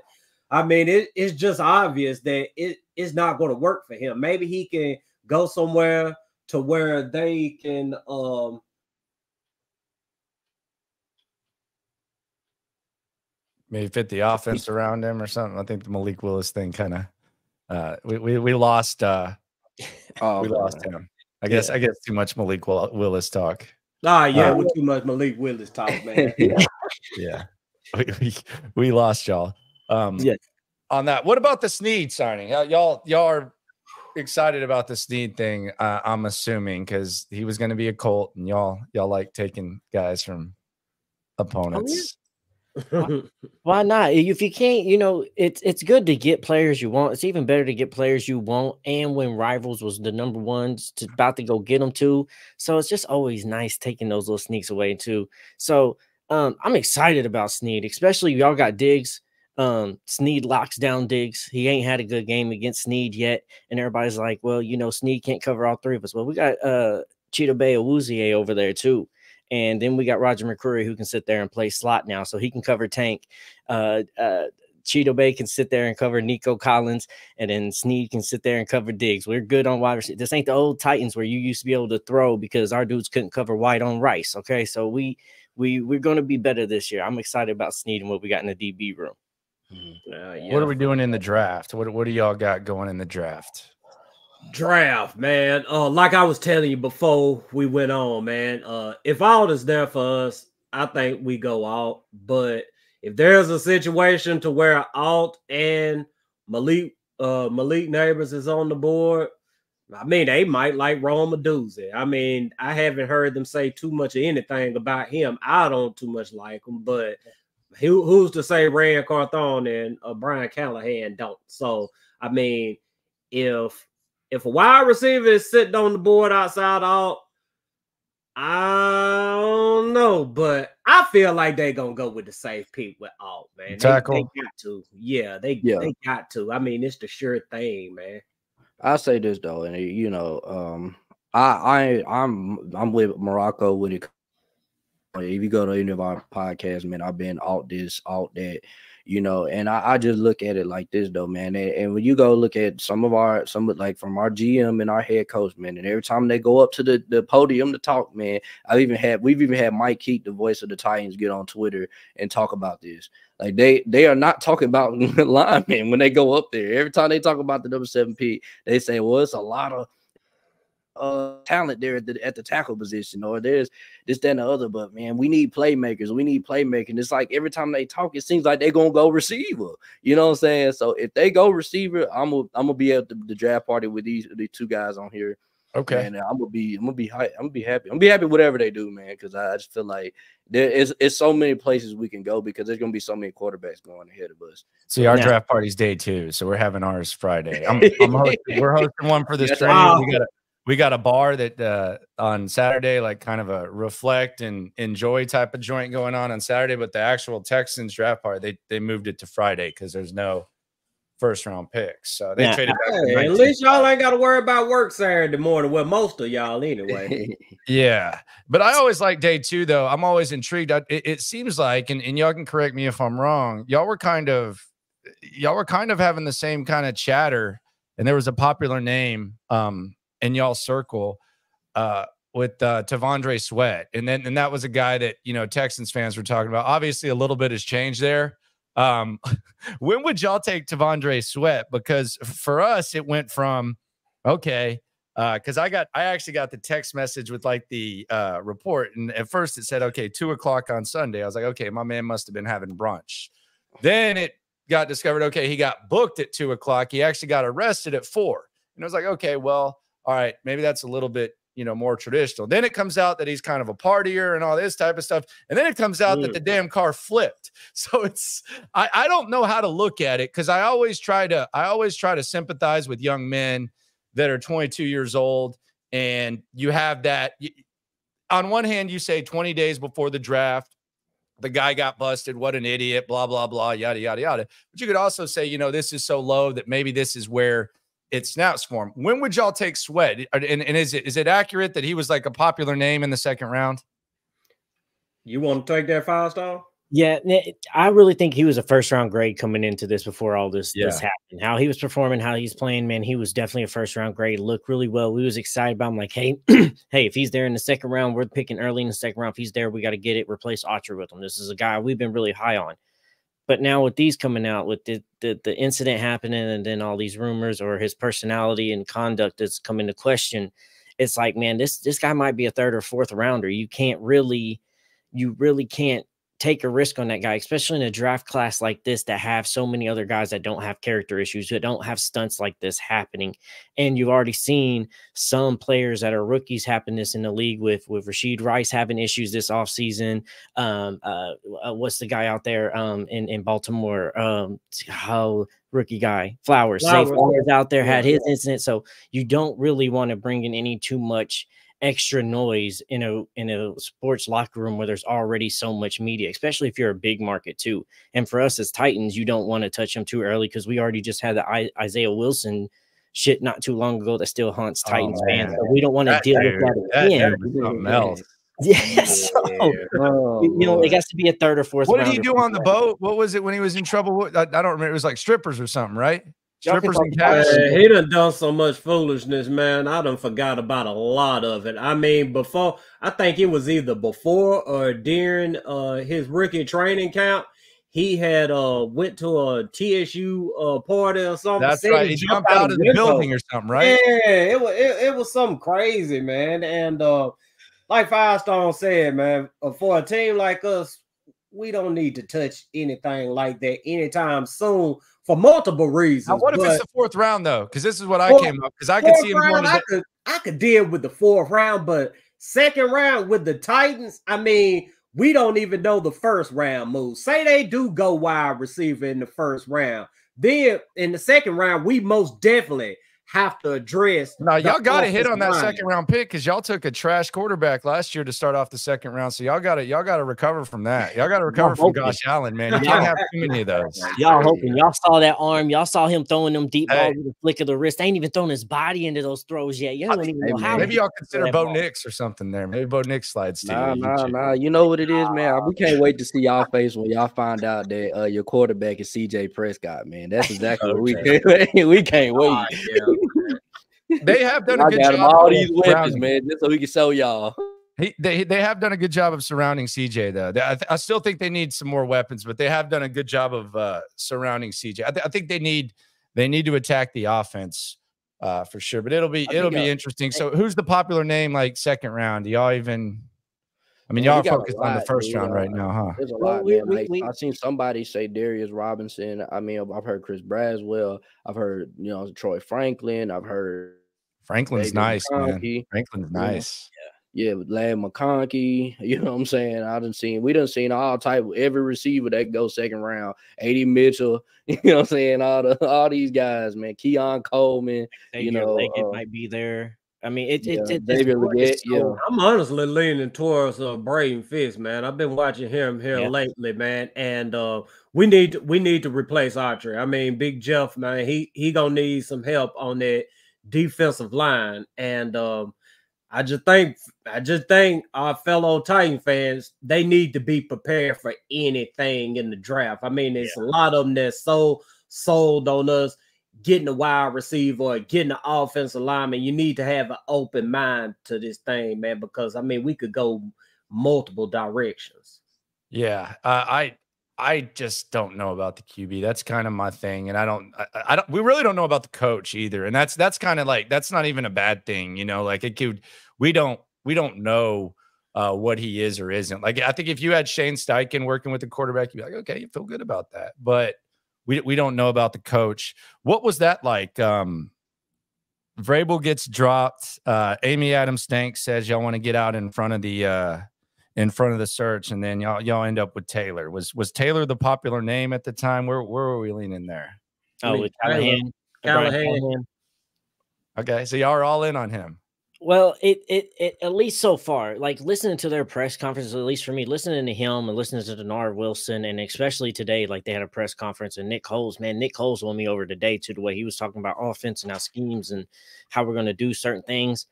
I mean it, it's just obvious that it, it's not gonna work for him. Maybe he can go somewhere to where they can um maybe fit the offense around him or something. I think the Malik Willis thing kind of uh we, we we lost uh (laughs) oh, we lost him. I guess yeah. I guess too much Malik Willis talk. Ah, yeah, uh, too much Malik Willis talk, man. (laughs) yeah. yeah. (laughs) We, we, we lost y'all. Um yeah. on that. What about the Sneed signing? Y'all y'all are excited about the Sneed thing. Uh, I'm assuming because he was going to be a Colt, and y'all y'all like taking guys from opponents. Oh, (laughs) Why not? If you can't, you know, it's it's good to get players you want. It's even better to get players you want. And when rivals was the number ones to about to go get them too, so it's just always nice taking those little sneaks away too. So um, I'm excited about Sneed, especially y'all got Diggs. Um, Sneed locks down Diggs. He ain't had a good game against Sneed yet, and everybody's like, "Well, you know, Sneed can't cover all three of us." Well, we got uh Chidobe Awuzie over there too, and then we got Roger McCreary who can sit there and play slot now, so he can cover Tank. Uh, uh, Chidobe can sit there and cover Nico Collins, and then Sneed can sit there and cover Diggs. We're good on wide receiver. This ain't the old Titans where you used to be able to throw because our dudes couldn't cover wide on Rice. Okay, so we we we're to be better this year. I'm excited about Sneed and what we got in the DB room. Uh, yeah. What are we doing in the draft? What what do y'Alt got going in the draft? Draft, man. Uh, like I was telling you before we went on, man. Uh, if all is there for us, I think we go out. But if there's a situation to where Alt and Malik uh Malik Nabers is on the board, I mean they might like Rome Odunze. I mean, I haven't heard them say too much of anything about him. I don't too much like him, but who, who's to say Ran Carthon and uh, Brian Callahan don't? So I mean, if if a wide receiver is sitting on the board outside out, I don't know, but I feel like they're gonna go with the safe pick with Alt, man. Tackle. They, they got to, yeah, they yeah. they got to. I mean, it's the sure thing, man. I say this though, and you know, um, I I I'm I'm with Morocco when it if you go to any of our podcasts, man, I've been out this, out that, you know, and I, I just look at it like this though, man. And, and, when you go look at some of our some like from our GM and our head coach, man, and every time they go up to the, the podium to talk, man, I've even had we've even had Mike Keith, the voice of the Titans, get on Twitter and talk about this. Like they they are not talking about (laughs) linemen when they go up there. Every time they talk about the number seven P, they say, well, it's a lot of uh talent there at the at the tackle position, or there's this, that, and the other. But man, we need playmakers. We need playmaking. It's like every time they talk, it seems like they're gonna go receiver. You know what I'm saying? So if they go receiver, I'm gonna I'm gonna be at the, the draft party with these these two guys on here. Okay. And I'm gonna be, I'm gonna be, hype, I'm gonna be happy. I'm gonna be happy whatever they do, man, because I, I just feel like there is, it's so many places we can go because there's gonna be so many quarterbacks going ahead of us. See, our Now- draft party's day two, so we're having ours Friday. I'm, I'm (laughs) hosting, we're hosting one for this Yes, stream. wow. We got a we got a bar that uh, on Saturday, like kind of a reflect and enjoy type of joint going on on Saturday. But the actual Texans draft party, they they moved it to Friday because there's no first round picks. So they Yeah. traded back. to Hey, at least y'all ain't got to worry about work Saturday morning. Well, most of y'all anyway. (laughs) Yeah, but I always like day two though. I'm always intrigued. I, it, it seems like, and, and y'all can correct me if I'm wrong. Y'all were kind of, y'all were kind of having the same kind of chatter, and there was a popular name um in y'all circle, uh, with uh, T'Vondre Sweat, and then and that was a guy that you know Texans fans were talking about. Obviously, a little bit has changed there. Um, (laughs) when would y'all take T'Vondre Sweat? Because for us, it went from okay because I got I actually got the text message with like the uh, report, and at first it said okay two o'clock on Sunday. I was like, okay, my man must have been having brunch. Then it got discovered, okay, he got booked at two o'clock. He actually got arrested at four, and I was like, okay, well, all right, maybe that's a little bit you know more traditional. Then it comes out that he's kind of a partier and all this type of stuff, and then it comes out that Mm. the damn car flipped. (laughs) So it's I I don't know how to look at it because I always try to I always try to sympathize with young men that are 22 years old and you have that on one hand you say 20 days before the draft the guy got busted what an idiot blah blah blah yada yada yada but you could also say you know this is so low that maybe this is where it snaps for him when would y'all take sweat and, and is it is it accurate that he was like a popular name in the second round you want to take that five star? Yeah, I really think he was a first round grade coming into this before all this this happened. How he was performing, how he's playing, man, he was definitely a first round grade. Looked really well. We was excited about him. Like, hey, (clears throat) hey, if he's there in the second round, we're picking early in the second round. If he's there, we got to get it. Replace Autry with him. This is a guy we've been really high on. But now with these coming out, with the, the the incident happening, and then all these rumors or his personality and conduct that's come into question, it's like, man, this this guy might be a third or fourth rounder. You can't really, you really can't take a risk on that guy, especially in a draft class like this that have so many other guys that don't have character issues, that don't have stunts like this happening. And you've already seen some players that are rookies happen this in the league with with Rashee Rice having issues this offseason. Um, uh, uh, what's the guy out there um in, in Baltimore? Um, how rookie guy Flowers, Flowers, Flowers out there had his incident. So you don't really want to bring in any too much extra noise in a in a sports locker room where there's already so much media, especially if you're a big market too. And for us as Titans, you don't want to touch them too early because we already just had the I, Isaiah Wilson shit not too long ago that still haunts Oh, Titans fans. So we don't want to deal dude, with that that again. dude was something (laughs) else. Yeah, (laughs) so Oh, you know Lord. it oh, has to be a third or fourth. what did he do on the boat what was it when he was in trouble What- I, I don't remember it was like strippers or something right Y'all can strippers talk and about cash it. He done done so much foolishness, man. I done forgot about a lot of it. I mean, before I think it was either before or during uh his rookie training camp. He had uh went to a TSU uh party or something. that's right he jumped out of the window. building or something right Yeah, it was it, it was something crazy, man. And uh like Firestone said, man, uh, for a team like us, we don't need to touch anything like that anytime soon for multiple reasons. Now, what if it's the fourth round though? Because this is what I came up because I could see him round, I could I could deal with the fourth round, but second round with the Titans, I mean, we don't even know the first round moves. Say they do go wide receiver in the first round, then in the second round, we most definitely have to address. No, y'all got to hit on that line. second round pick because y'all took a trash quarterback last year to start off the second round. So y'all got to y'all got to recover from that. Y'all got to recover from hoping. Josh Allen, man. You Y'all- can't have too many of those. Y'all hoping y'all saw that arm. Y'all saw him throwing them deep Hey. balls with a flick of the wrist. Ain't even thrown his body into those throws yet. You don't even know how. Maybe y'all consider Bo ball. Nix or something there. Maybe Bo Nix slides to Nah, you. nah, nah. You know what it is, man. We can't wait to see y'all face when y'all find out that uh, your quarterback is CJ Prescott, man. That's (laughs) exactly what we can't, (laughs) we can't wait. (laughs) They have done a good job. all these weapons, man, just so we can show y'all. He, they they have done a good job of surrounding CJ though. They- I, th- I still think they need some more weapons, but they have done a good job of uh, surrounding CJ. I, th- I think they need they need to attack the offense uh, for sure. But it'll be it'll be uh, interesting. So who's the popular name like second round? Do y'all even? I mean, y'all are got a focused on the first dude. round right now, huh? There's a lot, we- man. we- Like we- I've seen somebody say Darius Robinson. I mean, I've I've heard Chris Braswell. I've heard you know Troy Franklin. I've heard Franklin's David nice, man. Franklin's Yeah. nice. Yeah, with Ladd McConkey, (laughs) you know what I'm saying? I done seen we done seen all type every receiver that can go second round. AD Mitchell, (laughs) you know what I'm saying? All the all these guys, man. Keon Coleman, Xavier know, Legette uh, might be there. I mean, it, it, yeah, it, David Legette, it's so- yeah. I'm honestly leaning towards uh, Braden Fiske, man. I've been watching him here Yeah. lately, man, and uh, we need to, we need to replace Autry. I mean, Big Jeff, man, he he gonna need some help on that defensive line, and um, I just think I just think our fellow Titan fans they need to be prepared for anything in the draft. I mean, there's a lot of them that's so sold on us getting a wide receiver or getting an offensive lineman. You need to have an open mind to this thing, man, because I mean we could go multiple directions. Yeah, uh, I I just don't know about the QB. That's kind of my thing, and I don't I, I don't. We really don't know about the coach either, and that's that's kind of like that's not even a bad thing, you know. Like it could we don't we don't know uh, what he is or isn't. Like I think if you had Shane Steichen working with the quarterback, you'd be like, okay, you feel good about that, but we we don't know about the coach. What was that like? Um, Vrabel gets dropped. Uh, Amy Adams Strunk says y'all want to get out in front of the uh, in front of the search, and then y'all y'all end up with Taylor. Was was Taylor the popular name at the time? Where where were we leaning there? Oh, with Taylor- Callahan. Callahan. Callahan. Okay, so y'all are all in on him. Well, it, it it at least so far, like listening to their press conference, at least for me, listening to him and listening to Dennard Wilson, and especially today, like they had a press conference and Nick Holz, man, Nick Holz won me over today to the way he was talking about offense and how schemes and how we're going to do certain things.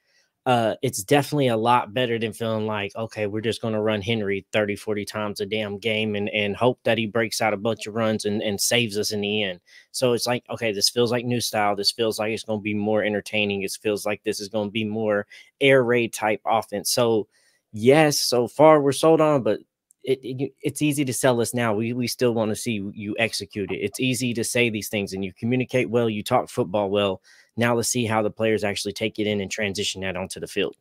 Uh, it's definitely a lot better than feeling like, okay, we're just going to run Henry 30, 40 times a damn game and, and hope that he breaks out a bunch of runs and, and saves us in the end. So it's like, okay, this feels like new style. This feels like it's going to be more entertaining. It feels like this is going to be more air raid type offense. So, yes, so far we're sold on, but it, it- it's easy to sell us now. We we still want to see you execute it. It's easy to say these things and you communicate well, you talk football well. Now let's see how the players actually take it in and transition that onto the field.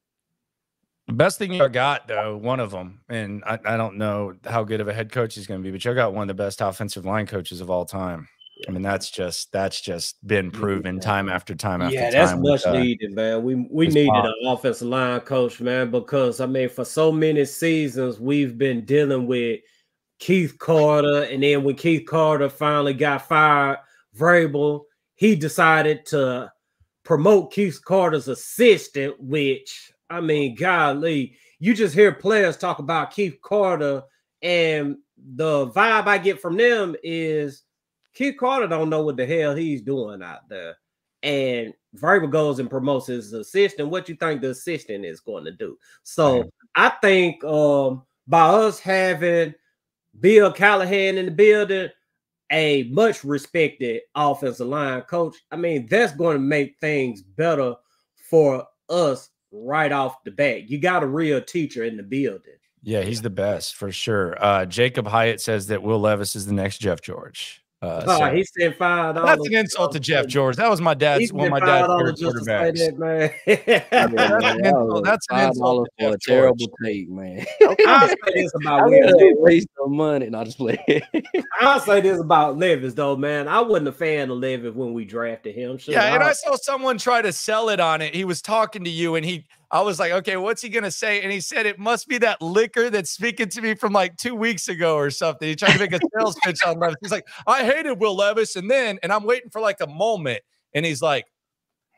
The best thing you got though, one of them, and I, I don't know how good of a head coach he's going to be, but you got one of the best offensive line coaches of all time. I mean, that's just that's just been proven time after time after Yeah, time. that's with, much uh, needed, man. We we needed pop. an offensive line coach, man, because I mean, for so many seasons we've been dealing with Keith Carter, and then when Keith Carter finally got fired, Vrabel, he decided to promote Keith Carter's assistant, which I mean, golly, you just hear players talk about Keith Carter, and the vibe I get from them is Keith Carter don't know what the hell he's doing out there. And Vrabel goes and promotes his assistant. What you think the assistant is going to do? So I think um by us having Bill Callahan in the building, a much respected offensive line coach, I mean, that's going to make things better for us right off the bat. You got a real teacher in the building. Yeah, he's the best for sure. Uh, Jacob Hyatt says that Will Levis is the next Jeff George. Uh, Oh, so- he said five dollars. that's an insult to Jeff George. That was my dad's one of my dad's favorite quarterbacks. That, man. Yeah, That's (laughs) man, an that insult- was that's an insult to for a terrible George. take, man. (laughs) I'll say (laughs) this about I Will mean, Levis. waste of money. Not just play. I'll say this about Levis, though, man. I wasn't a fan of Levis when we drafted him. Sure, Yeah, and I- I saw someone try to sell it on it. He was talking to you, and he, I was like, okay, what's he gonna say? And he said it must be that liquor that's speaking to me from like two weeks ago or something. He tried to make a sales pitch on Levis. He's like, I hated Will Levis, and then, and I'm waiting for like a moment, and he's like,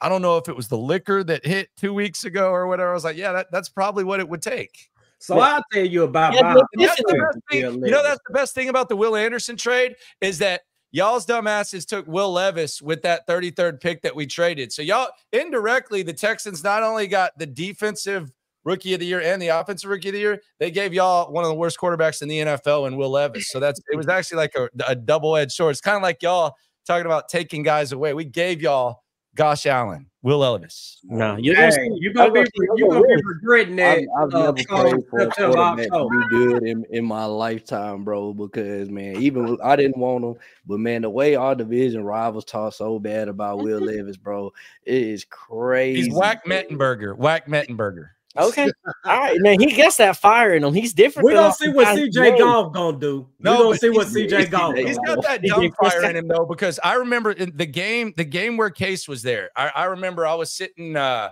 I don't know if it was the liquor that hit two weeks ago or whatever. I was like, yeah, that, that's probably what it would take. so I'll tell you about Yeah, Bob that's the best thing. You know, that's the best thing about the Will Anderson trade is that y'all's dumbasses took Will Levis with that 33rd pick that we traded. So y'all indirectly, the Texans not only got the defensive rookie of the year and the offensive rookie of the year, they gave y'all one of the worst quarterbacks in the NFL in Will Levis. So that's it was actually like a, a double-edged sword. It's kind of like y'all talking about taking guys away. We gave y'all Gosh Allen, Will Levis. No, you're Hey, gonna you're gonna be gonna- you're gonna be regretting that. I've, I've uh, never come prayed for a quarterback to be good in, in my lifetime, bro. Because man, even I didn't want him, but man, the way our division rivals talk so bad about Will (laughs) Levis, bro, it is crazy. He's Whack. Mettenberger. Whack Mettenberger. Okay. All right. man. he gets that fire in him. He's different. We're than gonna see what CJ known. Golf gonna do. No, We're No, gonna see what CJ Golf He's gonna got do. that He's dumb a Chris fire in him though, because I remember in the game, the game where Case was there. I, I remember I was sitting, uh,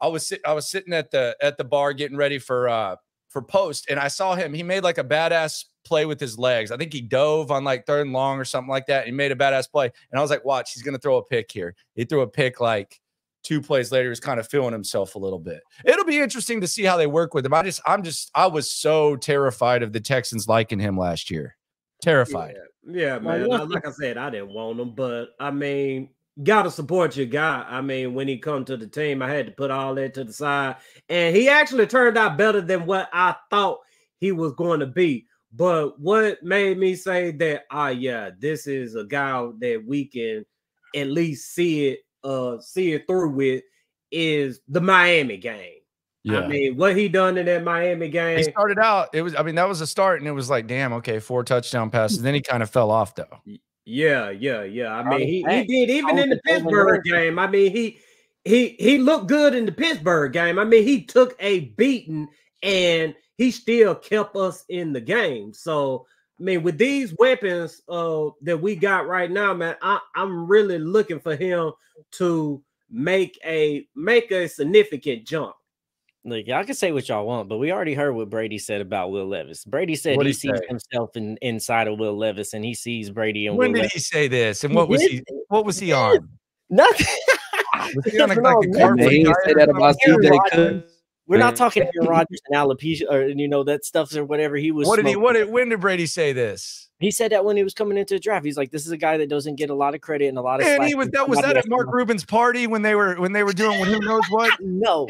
I was sit, I was sitting at the at the bar getting ready for uh for post, and I saw him. He made like a badass play with his legs. I think he dove on like third and long or something like that. He made a badass play, and I was like, watch, he's gonna throw a pick here. He threw a pick like two plays later. He was kind of feeling himself a little bit. It'll be interesting to see how they work with him. I just, I'm just, I was so terrified of the Texans liking him last year. Terrified. Yeah, Well, man. like I said, I didn't want him, but I mean, gotta support your guy. I mean, when he come to the team, I had to put all that to the side, and he actually turned out better than what I thought he was going to be. But what made me say that, ah, yeah, this is a guy that we can at least see it, uh, see it through with, is the Miami game. Yeah. I mean, what he done in that Miami game. He started out, it was, I mean, that was a start, and it was like, damn, okay, four touchdown passes. Then he (laughs) kind of fell off though. Yeah, yeah, yeah. I mean, he, he did even in the Pittsburgh game. I mean, he he he looked good in the Pittsburgh game. I mean, he took a beating and he still kept us in the game. So, I mean, with these weapons uh that we got right now, man, I, I'm really looking for him to make a make a significant jump. Look, y'all can say what y'all want, but we already heard what Brady said about Will Levis. Brady said he he sees say? himself in, inside of Will Levis, and he sees Brady and When Will did Levis. he say this? And He what was did. he? What was he He on? Nothing. Was (laughs) he on like, like a no, car man, he didn't say that about Aaron CJ Rodgers. Cook. We're not talking Aaron (laughs) Rodgers and alopecia or you know that stuff or whatever he was. What did he? What did? When did Brady say this? He said that when he was coming into the draft. He's like, "This is a guy that doesn't get a lot of credit and a lot of." And he was that was that at else." Mark Rubin's party when they were when they were doing who knows what. (laughs) No,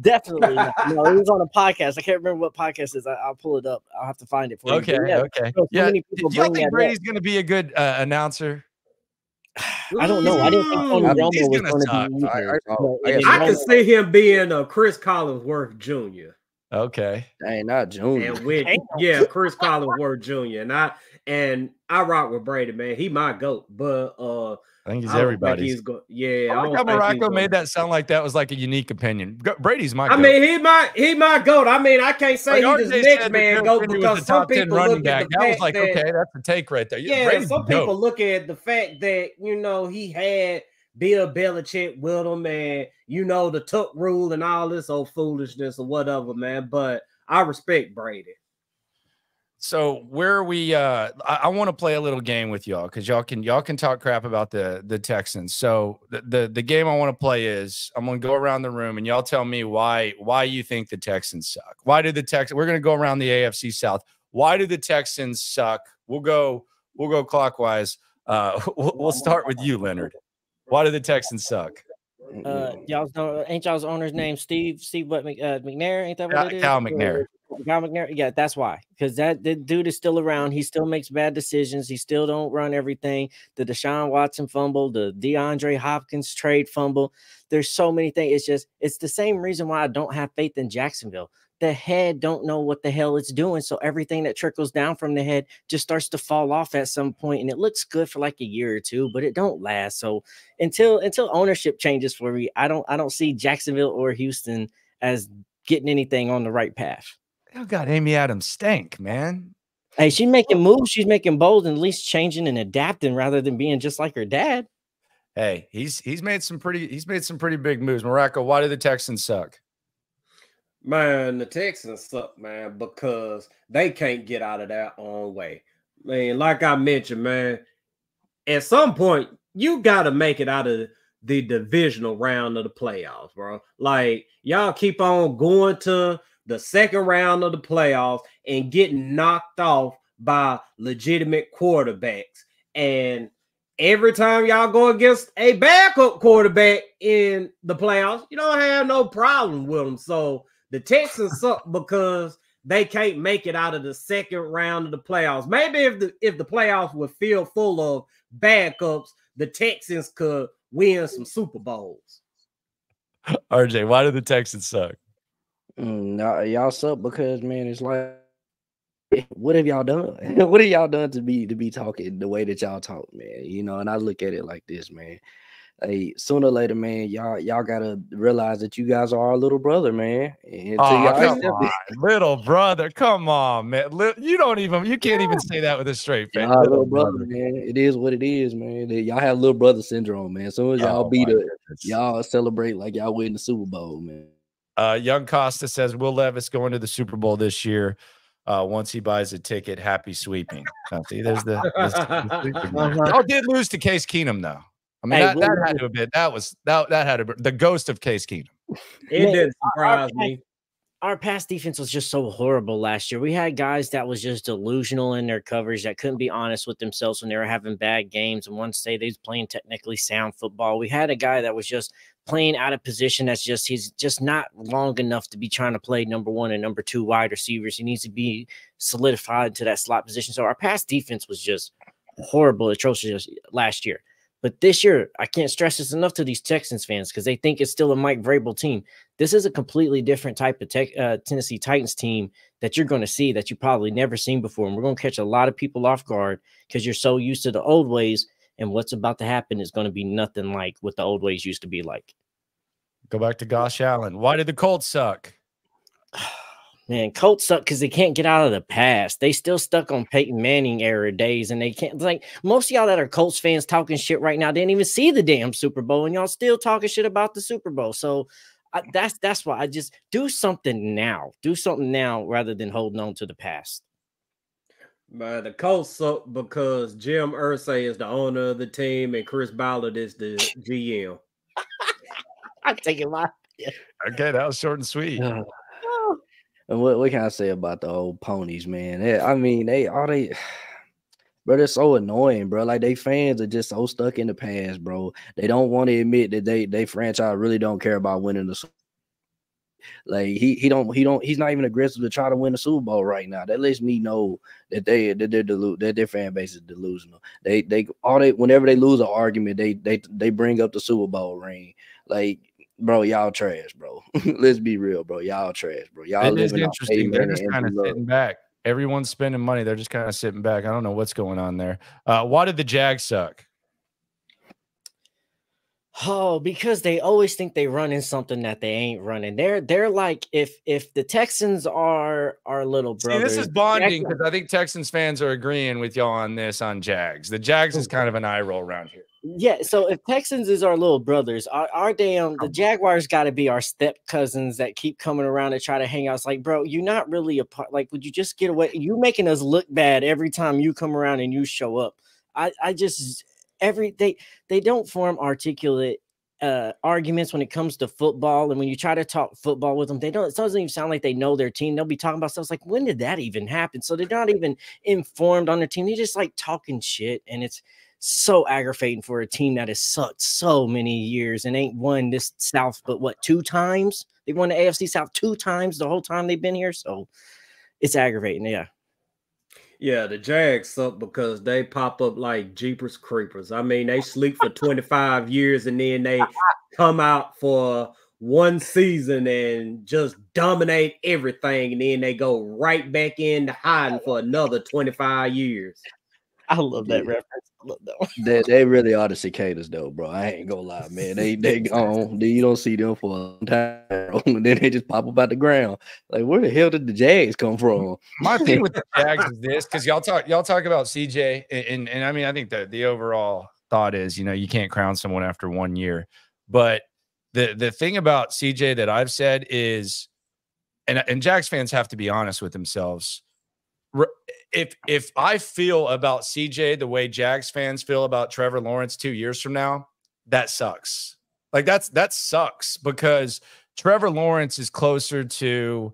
definitely not. No, it was on a podcast. I can't remember what podcast is. I, I'll pull it up. I'll have to find it for you. But Okay, yeah, okay, so yeah. Do y'all think. Brady's going to be a good uh, announcer? I don't know. I didn't think Tony Ooh, Romo was gonna going be I- either. I- but I it guess I didn't can see him being a Chris Collinsworth Jr. Okay, Dang, not Junior. And with Damn. yeah, Chris Collinsworth Jr. And I and I rock with Brady, man. He my goat, but uh I think he's I don't think everybody's. he's go- yeah, I I, like don't how think Morocco gonna- made that sound like that was like a unique opinion. Brady's my. I goat. mean, he my he my goat. I mean, I can't say Like he's the next man Derrick goat was because the some people running look at the That was fact like, that okay, that's a take right there. yeah, Brady's some the goat. people look at the fact that you know he had Bill Belichick with him, and you know the tuck rule and all this old foolishness or whatever, man. But I respect Brady. So where are we uh I, I want to play a little game with y'all because y'all can y'all can talk crap about the the Texans. So the, the the game I want to play is I'm gonna go around the room and y'all tell me why why you think the Texans suck. Why do the Texans we're gonna go around the AFC South. Why do the Texans suck? We'll go we'll go clockwise. Uh (laughs) we'll, we'll start with you, Leonard. Why do the Texans suck? Uh, y'all's know, ain't y'all's owner's name Steve Steve what uh, McNair? Ain't that what Cal- it is? Cal McNair. Yeah, that's why. Because that the dude is still around. He still makes bad decisions. He still don't run everything. The Deshaun Watson fumble, the DeAndre Hopkins trade fumble. There's so many things. It's just it's the same reason why I don't have faith in Jacksonville. The head don't know what the hell it's doing. So everything that trickles down from the head just starts to fall off at some point, and it looks good for like a year or two, but it don't last. So until until ownership changes for me, I don't I don't see Jacksonville or Houston as getting anything on the right path. Oh God, Amy Adams Strunk, man. Hey, she's making moves, she's making bold, and at least changing and adapting rather than being just like her dad. Hey, he's he's made some pretty he's made some pretty big moves. Morocco, why do the Texans suck? Man, the Texans suck, man, because they can't get out of their own way. Man, like I mentioned, man, at some point you got to make it out of the divisional round of the playoffs, bro. Like y'all keep on going to the second round of the playoffs and getting knocked off by legitimate quarterbacks. And every time y'all go against a backup quarterback in the playoffs, you don't have no problem with them. So the Texans (laughs) suck because they can't make it out of the second round of the playoffs. Maybe if the if the playoffs were filled full of backups, the Texans could win some Super Bowls. RJ, why do the Texans suck? Mm, nah, y'all suck because man, it's like, what have y'all done? (laughs) what have y'all done to be to be talking the way that y'all talk, man? You know, and I look at it like this, man. hey, sooner or later, man, y'all y'all gotta realize that you guys are our little brother, man. And Oh, come on, little brother. Come on, man. You don't even you can't even say that with a straight face. y'all little brother, man. It is what it is, man. Y'all have little brother syndrome, man. As soon as y'all Oh, beat my up, y'all celebrate like y'all win the Super Bowl, man. Uh, Young Costa says Will Levis going to the Super Bowl this year. Uh, once he buys a ticket, happy sweeping. Now, see, there's the, the- the. (laughs) Uh-huh. Y'all did lose to Case Keenum though. I mean, Hey, that, Will that had to have been that was that that had to be the ghost of Case Keenum. It didn't surprise me. Our pass defense was just so horrible last year. We had guys that was just delusional in their coverage that couldn't be honest with themselves when they were having bad games and once say they was playing technically sound football. We had a guy that was just playing out of position. That's just he's just not long enough to be trying to play number one and number two wide receivers. He needs to be solidified to that slot position. So our pass defense was just horrible, atrocious last year. But this year, I can't stress this enough to these Texans fans because they think it's still a Mike Vrabel team this is a completely different type of tech, uh, Tennessee Titans team that you're going to see that you probably never seen before. And we're going to catch a lot of people off guard because you're so used to the old ways. And what's about to happen is going to be nothing like what the old ways used to be like. Go back to Gosh Allen. Why did the Colts suck? (sighs) (sighs) (sighs) Man, Colts suck because they can't get out of the past. They still stuck on Peyton Manning era days, and they can't. Like most of y'all that are Colts fans talking shit right now didn't even see the damn Super Bowl, and y'all still talking shit about the Super Bowl. So I, that's that's why I just do something now. Do something now rather than holding on to the past. Man, the Colts suck because Jim Irsay is the owner of the team and Chris Ballard is the GM. (laughs) I take it live. Okay, that was short and sweet. Uh, And what, what can I say about the old ponies, man? They- I mean, they all they, (sighs) bro, they're so annoying, bro. Like they fans are just so stuck in the past, bro. They don't want to admit that they they franchise really don't care about winning the. Like he he don't he don't he's not even aggressive to try to win the Super Bowl right now. That lets me know that they that they're delu- that their fan base is delusional. They they all they whenever they lose an argument, they they they bring up the Super Bowl ring. Like bro, y'all trash, bro. (laughs) Let's be real, bro. Y'all trash, bro. Y'all It is interesting. They're just kind of and Drew Lock. sitting back. Everyone's spending money. They're just kind of sitting back. I don't know what's going on there. Uh, why did the Jags suck? Oh, because they always think they running something that they ain't running. They're they're like if if the Texans are our little See, brothers. this is bonding because I think Texans fans are agreeing with y'all on this on Jags. The Jags is kind of an eye roll around here. Yeah, so if Texans is our little brothers, our, our damn the Jaguars got to be our step cousins that keep coming around to try to hang out. It's like, bro, you're not really a part. Like, would you just get away? You making us look bad every time you come around and you show up. I, I just every they they don't form articulate uh arguments when it comes to football and when you try to talk football with them they don't it doesn't even sound like they know their team they'll be talking about stuff like when did that even happen so they're not even informed on their team they're just like talking shit and it's so aggravating for a team that has sucked so many years and ain't won this South, but what two times? They won the AFC South two times the whole time they've been here. So it's aggravating. Yeah. Yeah, the Jags suck because they pop up like Jeepers Creepers. I mean, they sleep for 25 years and then they come out for one season and just dominate everything, and then they go right back into hiding for another 25 years. I love that Yeah. reference. I love that one. They, they really are the cicadas though, bro. I ain't gonna lie, man. They they (laughs) gone. You don't see them for a long time, bro. and (laughs) then they just pop up out the ground. Like where the hell did the Jags come from? My thing with the (laughs) Jags is this because y'all talk y'all talk about CJ and, and and I mean I think the the overall thought is you know you can't crown someone after one year, but the the thing about CJ that I've said is, and and Jags fans have to be honest with themselves. If if I feel about CJ the way Jags fans feel about Trevor Lawrence two years from now, that sucks. Like that's that sucks because Trevor Lawrence is closer to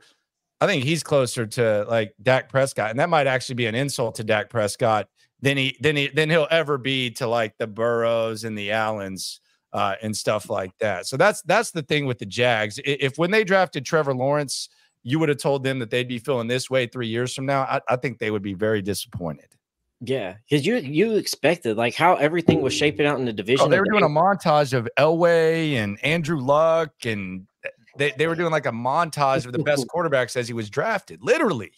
I think he's closer to like Dak Prescott, and that might actually be an insult to Dak Prescott than he than he than he'll ever be to like the Burrows and the Allens uh, and stuff like that. So that's that's the thing with the Jags. If when they drafted Trevor Lawrence, you would have told them that they'd be feeling this way three years from now, I, I think they would be very disappointed. Yeah, because you you expected like how everything was shaping out in the division. Oh, they were doing a montage of Elway and Andrew Luck, and eh, they, they were doing like a montage of the best (laughs) quarterbacks as he was drafted, literally.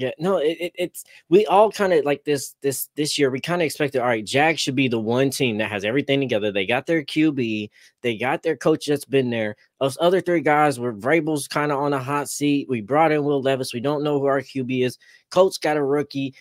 Yeah, no, it, it, it's we all kind of like this this this year. We kind of expected, all right, Jags should be the one team that has everything together. They got their QB, they got their coach that's been there. Those other three guys were Vrabel's kind of on a hot seat. We brought in Will Levis. We don't know who our QB is. Colts got a rookie.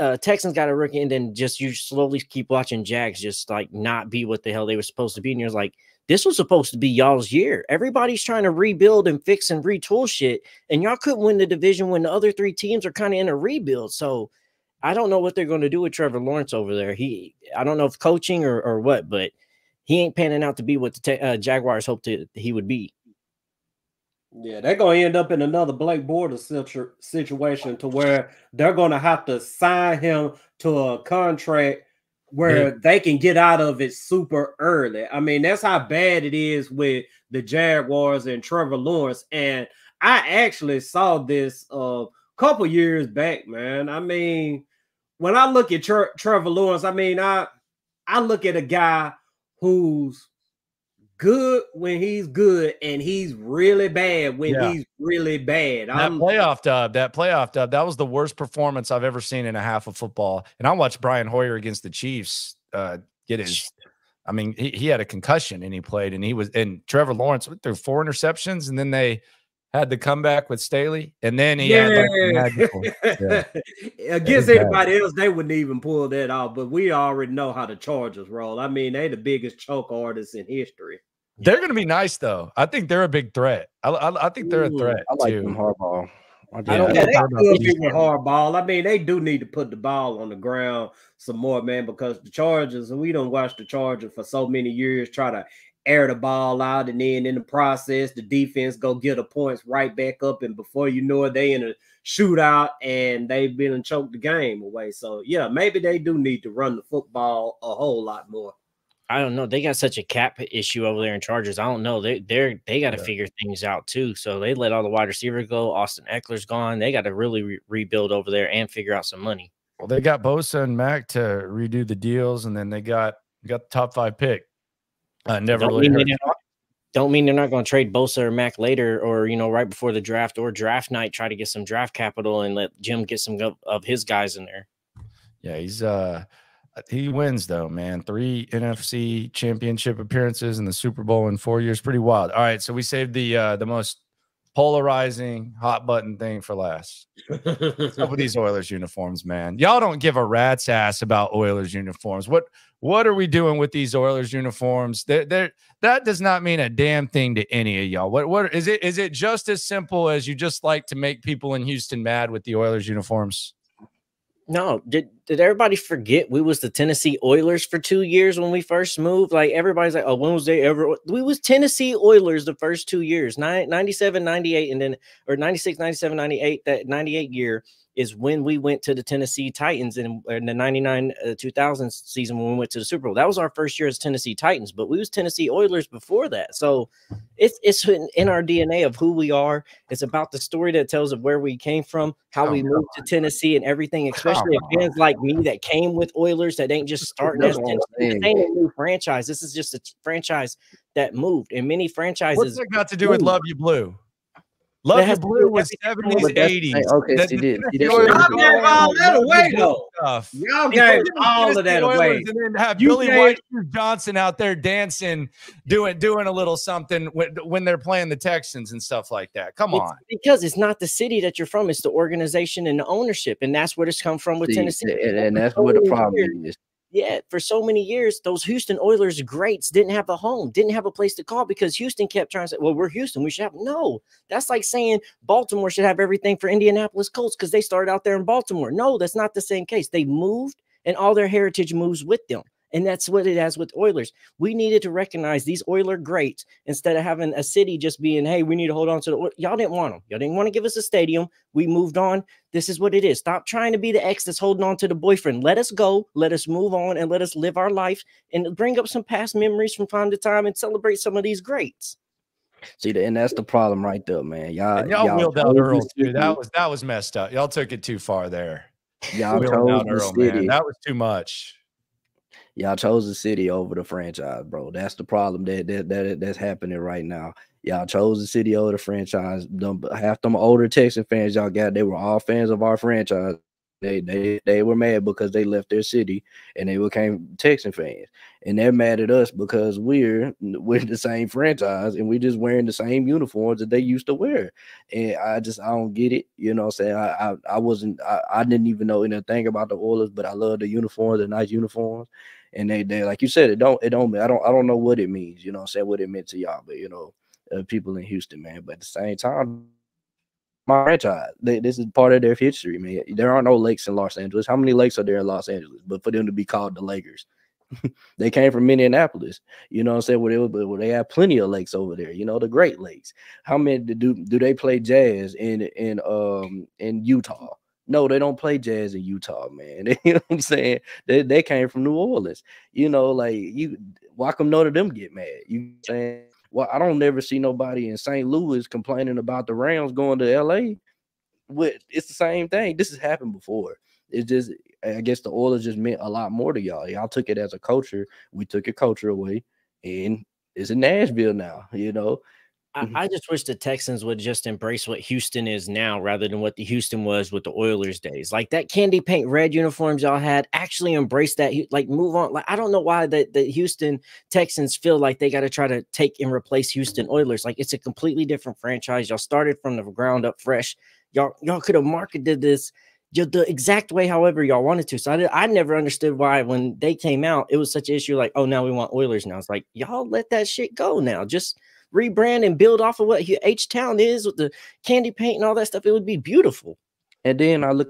Uh, Texans got a rookie, and then just you slowly keep watching Jags just like not be what the hell they were supposed to be. And you're like, this was supposed to be y'all's year. Everybody's trying to rebuild and fix and retool shit, and y'all couldn't win the division when the other three teams are kind of in a rebuild. So I don't know what they're going to do with Trevor Lawrence over there. He, I don't know if coaching or, or what, but he ain't panning out to be what the uh, Jaguars hoped he would be. Yeah, they're going to end up in another Blake Bortles situ- situation to where they're going to have to sign him to a contract where yeah. they can get out of it super early. I mean, that's how bad it is with the Jaguars and Trevor Lawrence. And I actually saw this a uh, couple years back, man. I mean, when I look at Tre- Trevor Lawrence, I mean, I I look at a guy who's good when he's good and he's really bad when yeah. he's really bad. That I'm, playoff dub, that playoff dub, that was the worst performance I've ever seen in a half of football. And I watched Brian Hoyer against the Chiefs uh, get his. I mean, he, he had a concussion and he played, and he was and Trevor Lawrence threw four interceptions, and then they had the comeback with Staley, and then he yeah. had like yeah. (laughs) against anybody else, they wouldn't even pull that off. But we already know how the Chargers roll. I mean, they the biggest choke artists in history. They're going to be nice though. I think they're a big threat. I, I, I think they're a threat. I like too. them hardball. I, I don't yeah, they could be with hardball. I mean, they do need to put the ball on the ground some more, man, because the Chargers, we don't watch the Chargers for so many years, try to air the ball out, and then in the process, the defense go get the points right back up, and before you know it, they in a shootout and they've been and choked the game away. So yeah, maybe they do need to run the football a whole lot more. I don't know. They got such a cap issue over there in Chargers. I don't know. They they're they got to yeah. figure things out too. So they let all the wide receivers go. Austin Ekeler's gone. They got to really re- rebuild over there and figure out some money. Well, they got Bosa and Mack to redo the deals, and then they got got the top five pick. Uh, never don't really mean not, don't mean they're not going to trade Bosa or Mack later, or you know, right before the draft or draft night, try to get some draft capital and let Jim get some of his guys in there. Yeah, he's uh he wins though, man. Three NFC championship appearances in the Super Bowl in four years. Pretty wild. All right. So we saved the uh the most polarizing hot button thing for last. Up with these (laughs) Oilers uniforms, man? Y'all don't give a rat's ass about Oilers uniforms. What what are we doing with these Oilers uniforms? They're, they're, that does not mean a damn thing to any of y'all. What what is it? Is it just as simple as you just like to make people in Houston mad with the Oilers uniforms? No, did did everybody forget we was the Tennessee Oilers for two years when we first moved? Like everybody's like, oh, when was they ever? We was Tennessee Oilers the first two years, 97, 98, and then or 96, 97, 98, that 98 year is when we went to the Tennessee Titans in, in the 99 uh, 2000 season when we went to the Super Bowl. That was our first year as Tennessee Titans, but we was Tennessee Oilers before that. So it's it's in, in our DNA of who we are. It's about the story that tells of where we came from, how oh, we moved to Tennessee and everything, especially if fans like me that came with Oilers that ain't just starting as Tennessee. This ain't a new franchise. This is just a franchise that moved. And many franchises What's that got to do with Luv Ya Blue? Love Your Blue was 70s, 80s. Okay, that, she did. She did. Y'all gave all that away, though. Y'all gave all of that away. And then have you Billy White Johnson out there dancing, doing doing a little something when, when they're playing the Texans and stuff like that. Come it's on. Because it's not the city that you're from, it's the organization and the ownership. And that's where it's come from with See, Tennessee. And, and that's where the problem is yeah, for so many years, those Houston Oilers greats didn't have a home, didn't have a place to call because Houston kept trying to say, well, we're Houston. We should have no. That's like saying Baltimore should have everything for Indianapolis Colts because they started out there in Baltimore. No, that's not the same case. They moved and all their heritage moves with them. And that's what it has with Oilers. We needed to recognize these Oiler greats instead of having a city just being, hey, we need to hold on to the. Y'all didn't want them. Y'all didn't want to give us a stadium. We moved on. This is what it is. Stop trying to be the ex that's holding on to the boyfriend. Let us go. Let us move on and let us live our life and bring up some past memories from time to time and celebrate some of these greats. See, and that's the problem right there, man. Y'all, and y'all, y'all wheeled out Earl too. That was that was messed up. Y'all took it too far there. Y'all told Earl, man. That was too much. Y'all chose the city over the franchise, bro. That's the problem that, that that that's happening right now. Y'all chose the city over the franchise. Them, half them older Texan fans y'all got, they were all fans of our franchise. They they they were mad because they left their city and they became Texan fans. And they're mad at us because we're we're the same franchise and we're just wearing the same uniforms that they used to wear. And I just I don't get it. You know I'm saying? I I, I wasn't I, I didn't even know anything about the Oilers, but I love the uniforms, the nice uniforms. And they they like you said, it don't it don't I don't I don't know what it means, you know I'm saying, what it meant to y'all, but you know, uh, people in Houston, man. But at the same time, my franchise. They, this is part of their history, man. There are no lakes in Los Angeles. How many lakes are there in Los Angeles? But for them to be called the Lakers, (laughs) they came from Minneapolis. You know what I'm saying? Where they, where they have plenty of lakes over there. You know the Great Lakes. How many do do they play jazz in in um in Utah? No, they don't play jazz in Utah, man. (laughs) you know what I'm saying? They, they came from New Orleans. You know, like you, why come none of them get mad? You saying well, I don't never see nobody in St. Louis complaining about the Rams going to LA. With it's the same thing. This has happened before. It's just I guess the Oilers just meant a lot more to y'all. Y'all took it as a culture. We took your culture away, and it's in Nashville now. You know, I, Mhm. I just wish the Texans would just embrace what Houston is now rather than what the Houston was with the Oilers days. Like that candy paint red uniforms y'all had, actually embrace that. Like move on. Like I don't know why the, the Houston Texans feel like they got to try to take and replace Houston Oilers. Like it's a completely different franchise. Y'all started from the ground up fresh. Y'all y'all could have marketed this the exact way however y'all wanted to. So I, did- I never understood why when they came out, it was such an issue like, oh, now we want Oilers now. It's like, y'all let that shit go now. Just rebrand and build off of what H Town is with the candy paint and all that stuff. It would be beautiful. and then I look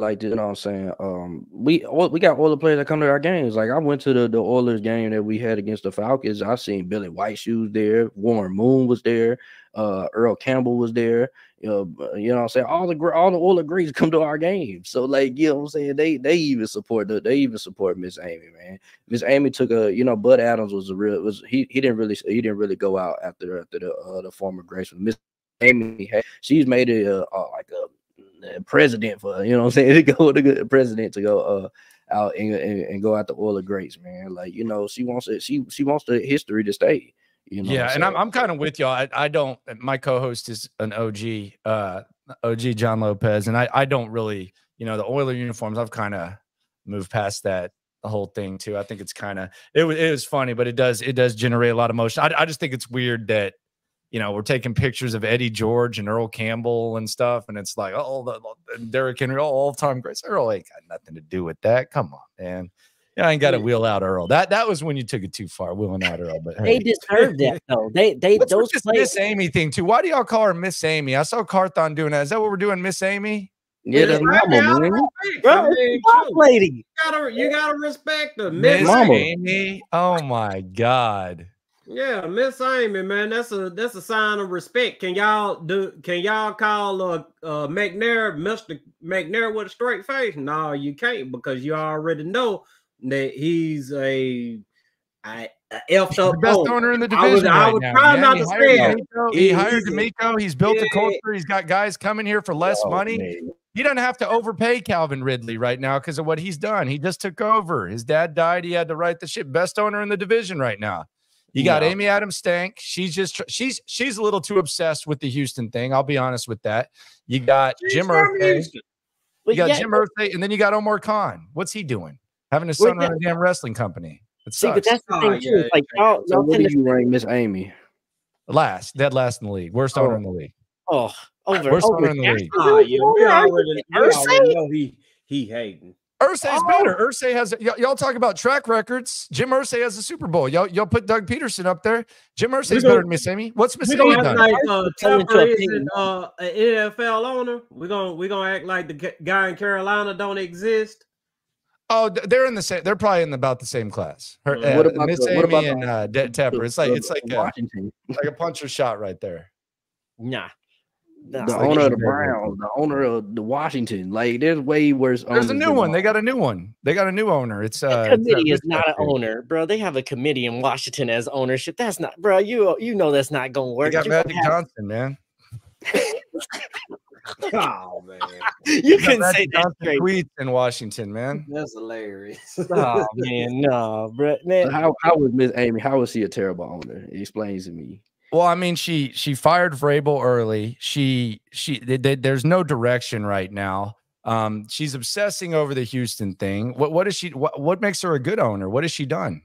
like you know what I'm saying. Um, we we got all the players that come to our games. Like I went to the the Oilers game that we had against the Falcons. I seen Billy White shoes there. Warren Moon was there. Uh, Earl Campbell was there. You know, you know what I'm saying. All the all the Oilers greats come to our games. So like you know what I'm saying. They they even support the they even support Miss Amy man. Miss Amy took a you know Bud Adams was a real was he he didn't really he didn't really go out after after the uh, the former Grace Miss Amy had, she's made it uh, uh, like a uh, president for you know what I'm saying to (laughs) go to the president to go uh out and, and, and go out the oil of greats, man. Like you know, she wants it. She she wants the history to stay. You know, yeah, and I'm I'm kind of with y'all. I, I don't. My co-host is an OG, uh, OG John Lopez, and I I don't really, you know, the Oiler uniforms. I've kind of moved past that the whole thing too. I think it's kind of it was it was funny, but it does it does generate a lot of emotion. I I just think it's weird that. You know, we're taking pictures of Eddie George and Earl Campbell and stuff, and it's like, oh, the, the Derrick Henry, oh, all time greats. Earl ain't got nothing to do with that. Come on, man. Yeah, I ain't got to wheel out Earl. That that was when you took it too far, wheeling out Earl. But They hey. deserve that though. They they What's with those this players. Miss Amy thing too? Why do y'all call her Miss Amy? I saw Carthon doing that. Is that what we're doing, Miss Amy? yeah, that's Right mama, now, man. right, Bro, I it's mean, Boss shoot, lady. you gotta you gotta respect her, Miss Miss Mama. Amy. Oh my God. Yeah, Miss Amy, man, that's a that's a sign of respect. Can y'all do? Can y'all call uh, uh McNair Mister McNair with a straight face? No, you can't because you already know that he's a, a The best owner. owner in the I division. I right was now, man. not He to hired say it. He He- hired DeMeco. He's built a culture. He's got guys coming here for less Oh, money. man. He doesn't have to overpay Calvin Ridley right now because of what he's done. He just took over. His dad died. He had to write the shit. Best owner in the division right now. You got No. Amy Adams Strunk. She's just she's she's a little too obsessed with the Houston thing. I'll be honest with that. You got She's Jim Irsay. You got yeah, Jim Irsay, and then you got Omar Khan. What's he doing? Having his Well, son run a damn wrestling company. It see, but that's the Oh, thing too. yeah, like yeah. y'all, So y'all what tend do you rank Miss Amy? last, dead last in the league. Worst owner in the league. oh over Worst over owner in the league. Ah, yeah, we already, we already know he he hating. Irsay's Oh. better. Irsay has y- y'all talk about track records. Jim Irsay has a Super Bowl. Y'all y'all put Doug Pederson up there. Jim Irsay's gonna- better than Miss Amy. What's Miss Amy done? like uh, Turn Tepper isn't uh, an NFL owner. We're gonna we're gonna act like the guy in Carolina don't exist. Oh, they're in the same. They're probably in about the same class. Her, uh, What about Miss the- what Amy about and the- uh, De- Tepper? It's like it's like the a, like a puncher shot right there. Nah. Nah. the like owner of the Adrian Browns, the owner of the Washington. Like there's way worse. There's a new than one. They got a new one. They got a new owner. It's uh, The it's, committee is not an owner, bro. They have a committee in Washington as ownership. That's not, bro. You you know that's not gonna They work. got You gonna Magic Johnson, man. (laughs) Oh man, (laughs) You They got can say Magic that Johnson straight. tweets in Washington, man. (laughs) that's hilarious. Oh (laughs) man, no, bro. Man, How how was Miss Amy? How was she a terrible owner? Explain to me. Well, I mean, she she fired Vrabel early. She she th- th- there's no direction right now. Um, she's obsessing over the Houston thing. What what is she? What what makes her a good owner? What has she done?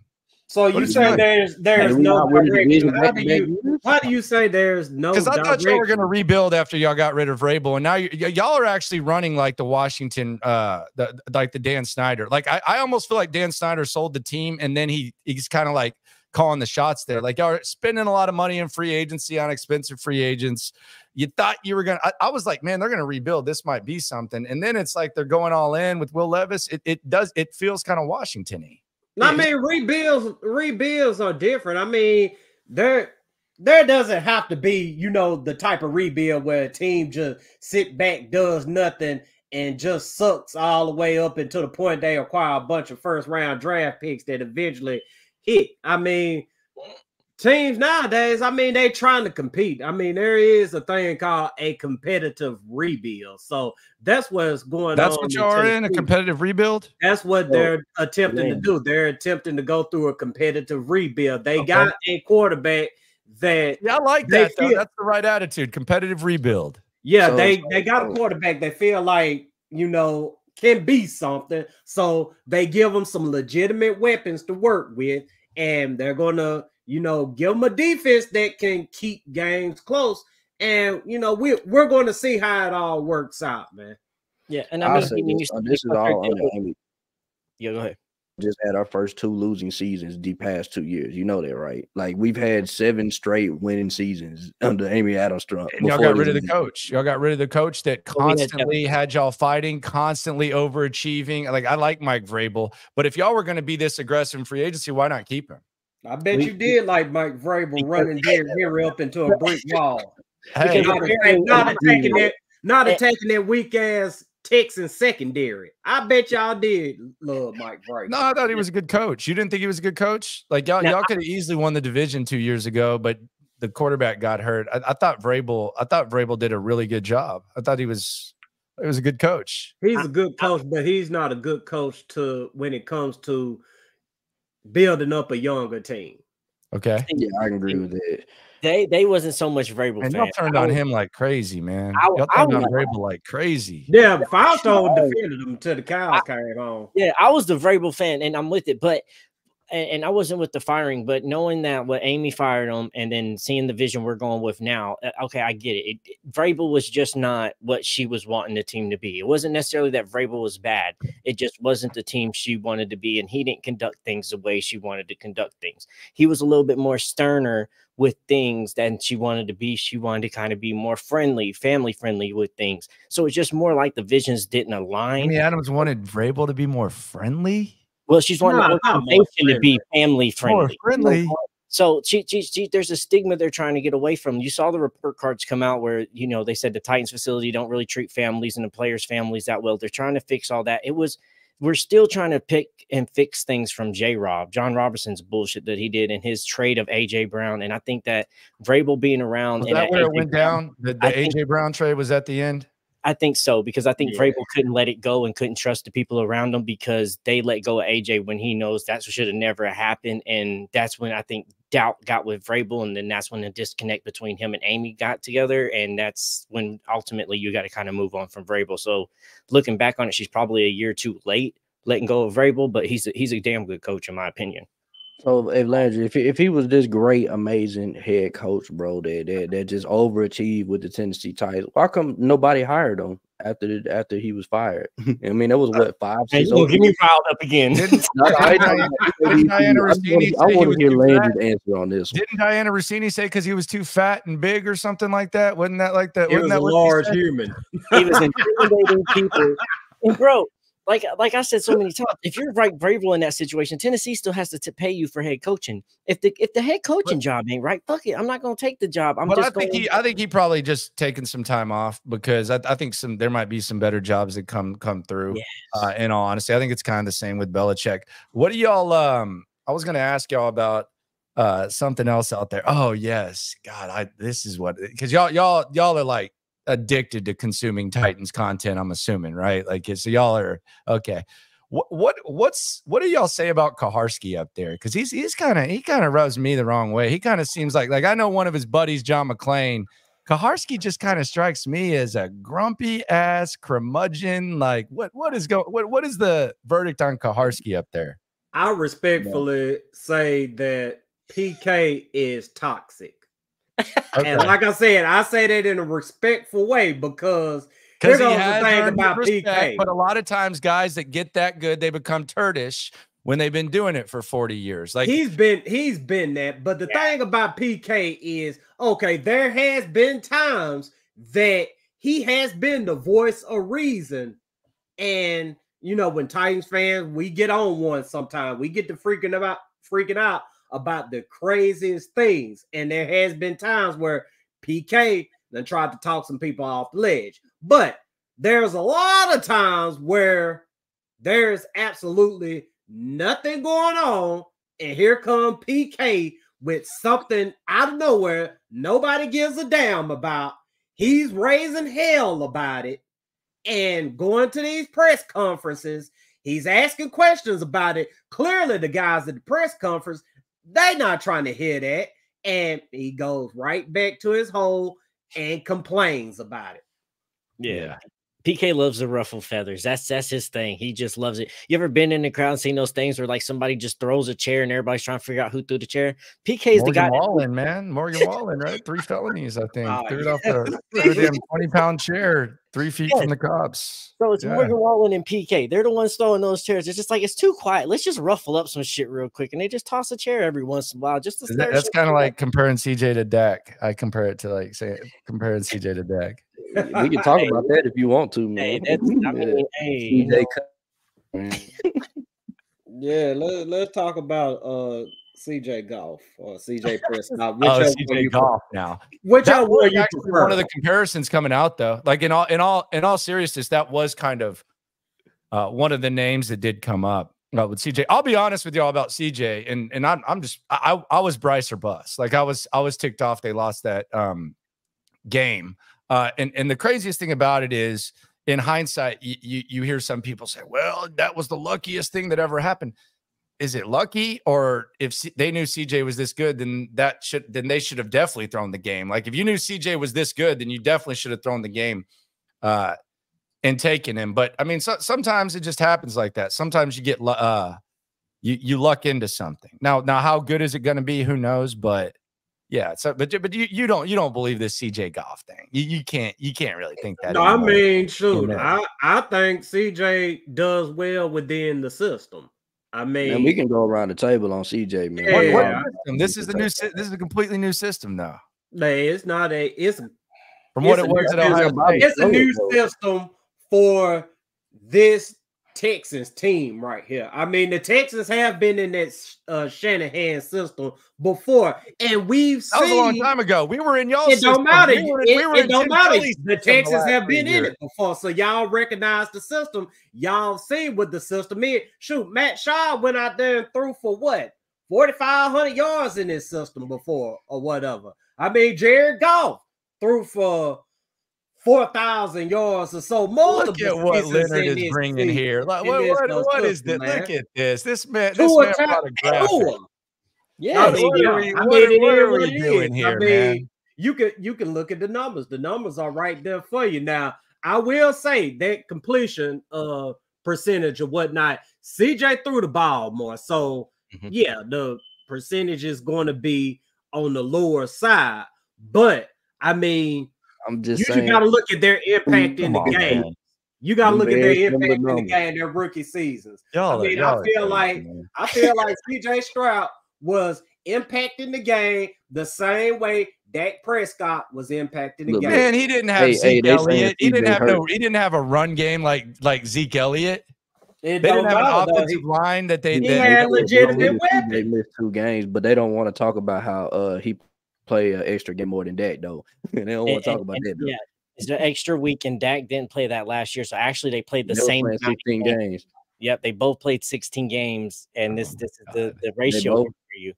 So you say that? there's there's no not direction. division How do you how do you say there's no Because I thought y'all were going to rebuild after y'all got rid of Vrabel, and now you, y- y'all are actually running like the Washington, uh, the like the Dan Snyder. Like I, I almost feel like Dan Snyder sold the team, and then he he's kind of like calling the shots there. Like y'all are spending a lot of money in free agency on expensive free agents. You thought you were gonna. I, I was like, man, they're gonna rebuild. This might be something, and then it's like they're going all in with Will Levis. It it does. It feels kind of Washington-y. I mean rebuilds rebuilds are different. I mean, there there doesn't have to be, you know, the type of rebuild where a team just sit back, does nothing, and just sucks all the way up until the point they acquire a bunch of first round draft picks that eventually hit. I mean, teams nowadays, I mean, they trying to compete. I mean, there is a thing called a competitive rebuild. So that's what's going That's on. what y'all are in a competitive rebuild. That's what Oh, they're attempting to do. They're attempting to go through a competitive rebuild. They Okay. got a quarterback that, Yeah, I like that. Feel- That's the right attitude. Competitive rebuild. yeah, So- they they got a quarterback They feel like you know can be something. So they give them some legitimate weapons to work with, and they're gonna you know give them a defense that can keep games close. And you know we we're going to see how it all works out, man. Yeah, and I I'll mean, say you this, uh, this is all under Amy. Yeah, go ahead. Just had our first two losing seasons the past two years. You know that, right? Like we've had seven straight winning seasons (laughs) under Amy Adams. Strunk. And y'all got rid of the season. coach. Y'all got rid of the coach that Well, had constantly had y'all fighting, constantly overachieving. Like I like Mike Vrabel, but if y'all were going to be this aggressive in free agency, why not keep him? I bet We- you did like Mike Vrabel running Derrick Henry up into a brick (laughs) wall. Hey, Not, a- not attacking that, not attacking that weak ass Texan secondary. I bet y'all did love Mike Vrabel. no, I thought he was a good coach. You didn't think he was a good coach? Like y'all, Now, y'all could have easily won the division two years ago, but the quarterback got hurt. I, I thought Vrabel, I thought Vrabel did a really good job. I thought he was, he was a good coach. He's a good coach, but he's not a good coach to when it comes to building up a younger team. Okay, Yeah, I agree with that. They they wasn't so much Vrabel and y'all turned I on was- him like crazy, man. I- Y'all I turned on was- Vrabel like crazy. Yeah, Firestone defended him to the cows came home. Yeah, I was the Vrabel fan, and I'm with it. But and, and I wasn't with the firing, but knowing that what Amy fired him, and then seeing the vision we're going with now, uh, okay, I get it. it. Vrabel was just not what she was wanting the team to be. It wasn't necessarily that Vrabel was bad. It just wasn't the team she wanted to be, and he didn't conduct things the way she wanted to conduct things. He was a little bit more sterner with things than she wanted to be. She wanted to kind of be more friendly, family friendly with things. So it's just more like the visions didn't align. Amy Adams wanted Vrabel to be more friendly. Well, she's wanting Nah, the not more organization to be family friendly. friendly. So she, she, she, there's a stigma they're trying to get away from. You saw the report cards come out where you know they said the Titans facility don't really treat families and the players' families that well. They're trying to fix all that. It was we're still trying to pick and fix things from J. Rob, Jon Robinson's bullshit that he did in his trade of AJ Brown, and I think that Vrabel being around Was that where it went Brown- down? The, I the think- AJ Brown trade was at the end. I think so because I think Yeah. Vrabel couldn't let it go and couldn't trust the people around him because they let go of AJ when he knows that's what should have never happened, and that's when I think doubt got with Vrabel, and then that's when the disconnect between him and Amy got together, and that's when ultimately you got to kind of move on from Vrabel. So looking back on it, she's probably a year too late letting go of Vrabel, but he's a, he's a damn good coach in my opinion. So if Landry, if he, if he was this great, amazing head coach, bro, that that, that just overachieved with the Tennessee Titans, why come nobody hired him after the, after he was fired? (laughs) I mean, that was uh, what five, Hey, six. you gonna get me riled up again. Didn't, (laughs) No, I- I- Diana- didn't Dianna Russini wanna- say I want to hear Landry's answer on this. one. Didn't Dianna Russini say because he was too fat and big or something like that? Wasn't that like that? He Wasn't was a that what large said? human. he was intimidating people. And bro, like like I said so many (laughs) times, if you're right Vrabel in that situation, Tennessee still has to t- pay you for head coaching. If the if the head coaching job ain't right, fuck it, I'm not gonna take the job. I'm But I think going. he, I think he probably just taking some time off because I, I think some there might be some better jobs that come come through. Yes. Uh, in all honesty, I think it's kind of the same with Belichick. What do y'all? Um, I was going to ask y'all about uh something else out there. Oh yes, God, I this is what because y'all y'all y'all are like addicted to consuming Titans content. I'm assuming, right? Like, so y'all are okay. What what what's what do y'all say about Kuharsky up there? Because he's he's kind of he kind of rubs me the wrong way. He kind of seems like like I know one of his buddies, John McClain. Kuharsky just kind of strikes me as a grumpy ass curmudgeon. Like what what is go what what is the verdict on Kuharsky up there? I respectfully say that PK is toxic. Okay. And like I said, I say that in a respectful way because Because he the has thing about respect, PK. but a lot of times guys that get that good, they become turdish when they've been doing it for 40 years. Like he's been he's been that. But the thing about PK is okay, there has been times that he has been the voice of reason. And you know, when Titans fans, we get on one sometimes. We get to freaking about freaking out about the craziest things. And there has been times where PK then tried to talk some people off the ledge. But there's a lot of times where there's absolutely nothing going on, and here come PK with something out of nowhere nobody gives a damn about. He's raising hell about it and going to these press conferences. He's asking questions about it. Clearly, the guys at the press conference, they not trying to hear that. And he goes right back to his hole and complains about it. Yeah. PK loves the ruffle feathers. That's that's his thing. He just loves it. You ever been in the crowd and seen those things where like somebody just throws a chair and everybody's trying to figure out who threw the chair? PK is the Morgan guy. that- Wallen, man. Morgan Wallen, right? Three felonies, I think. Oh, (laughs) threw it yeah. off the (laughs) threw a damn 20 pound chair three feet Yes. from the cops. So it's Yeah. Morgan Wallen and PK. They're the ones throwing those chairs. It's just like it's too quiet. Let's just ruffle up some shit real quick, and they just toss a chair every once in a while just to Is that- that's kind of like comparing CJ to Dak. I compare it to like say comparing CJ to Dak. we can talk about that if you want to, Hey, man. that's, I (laughs) mean, hey, you know, Cut- Yeah, let, let's talk about uh CJ Goff or CJ (laughs) Prescott. Oh, CJ Goff now. Whichever That one was you actually prefer. one of the comparisons coming out though. Like in all in all in all seriousness, that was kind of uh, one of the names that did come up uh, with CJ. I'll be honest with y'all about CJ, and and I'm I'm just I I was Bryce or bust. Like I was I was ticked off they lost that um game. Uh, and and the craziest thing about it is, in hindsight, you, you you hear some people say, "Well, that was the luckiest thing that ever happened." Is it lucky, or if C- they knew CJ was this good, then that should then they should have definitely thrown the game. Like if you knew CJ was this good, then you definitely should have thrown the game, uh, and taken him. But I mean, so, sometimes it just happens like that. Sometimes you get uh, you you luck into something. Now now how good is it going to be? Who knows? But yeah, so but but you you don't you don't believe this CJ Goff thing. You you can't you can't really think that. No, I mean, shoot, there. I, I think CJ does well within the system. I mean, Man, we can go around the table on CJ, man. What- what Yeah. system? This is the new. This is a completely new system, though. hey, it's not a it's From what It's it a was new at Ohio system. State. it's a new system for this Texans team right here. I mean, the Texans have been in that uh, Shanahan system before, and we've That was a long time ago. We were in y'all. it don't matter. We were, It, we were it don't matter. The system Texans last have been in it before, so y'all recognize the system. Y'all seen what the system is. Shoot, Matt Schaub went out there and threw for what forty five hundred yards in this system before, or whatever. I mean, Jared Goff threw for four thousand yards or so. Most Look at what Leonard is bringing season. here. Like, what, is what, no what is this? man. Look at this. This man. This Tua man brought a graphic. Tua. yeah, I What mean, are yeah, we- I what mean, are- it what is are we it doing here, I mean, man? you can you can look at the numbers. The numbers are right there for you. Now, I will say that completion uh percentage or whatnot, CJ threw the ball more. So Mhm. yeah, the percentage is going to be on the lower side. But I mean, I'm you just just saying. got to look at their impact in the on, game. man. You got to look at their impact in the numbers. game, their rookie seasons. Y'all, I mean, y'all I feel crazy, like man. I feel (laughs) like CJ Stroud was impacting the game the same way Dak Prescott was impacting the Look, game. Man, he didn't have Hey, Zeke hey, Elliott. He didn't CJ have no. He didn't have a run game like like Zeke Elliott. it They didn't have an matter, though. offensive line that they. He that, had that- legitimate They missed two games, but they don't want to talk about how uh he played an extra game more than that though. And (laughs) they don't want to talk about and- that. Though. Yeah, it's an extra week, and Dak didn't play that last year. So actually, they played the They same. playing 16 games. games. Yep, they both played 16 games, and this Oh this is the, the ratio both- for you.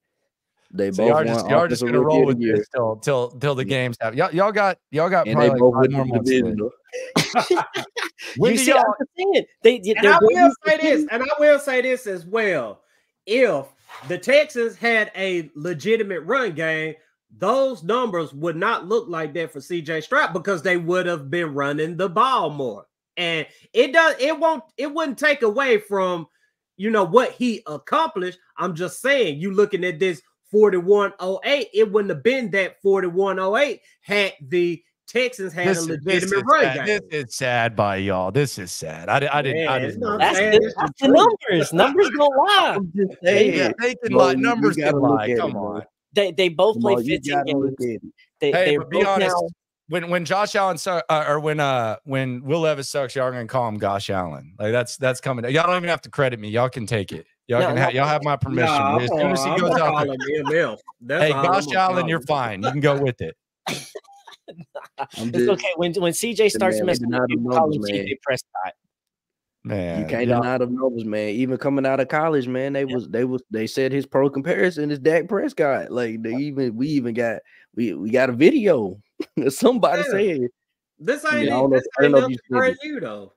They So both y'all just y'all just gonna roll with the year, this till till till the games have y'all y'all got y'all got and they probably both like went five more the months. division. (laughs) When you do see, y'all- I'm saying they, they're And I will say this- this, and I will say this as well. If the Texans had a legitimate run game, those numbers would not look like that for CJ Stroud because they would have been running the ball more. And it does it won't it wouldn't take away from you know what he accomplished. I'm just saying, you looking at this 4108, it wouldn't have been that 4108 had the Texans had This a legitimate is run sad. game. This is sad by y'all. This is sad. I, di- I didn't. I didn't it's know not that. That's, the, the that's the numbers. Numbers don't (laughs) lie. I'm just Yeah, saying. they can Bro, lie. you- you Numbers gotta can lie. Come bro. on. They they both Come play 15 games. They, Hey, but be honest. now- When when Josh Allen su- uh, or when uh when Will Levis sucks, y'all are gonna call him Gosh Allen. Like that's that's coming. Y'all don't even have to credit me. Y'all can take it. Y'all No, can no. ha- y'all have my permission. Nah, But as soon as he goes out there, call him ML. That's hey, all I'm Gosh Allen, you're fine. You can go with it. (laughs) I'm It's okay when when CJ starts man, messing they with you, call him numbers. CJ Prescott. Man, you can't y'all- deny the numbers, man. Even coming out of college, man, they was they was they said his pro comparison is Dak Prescott. Like they even we even got we we got a video. (laughs) Somebody Yeah. said This I ain't, mean, don't know this I don't ain't know if you seen brand it. new though.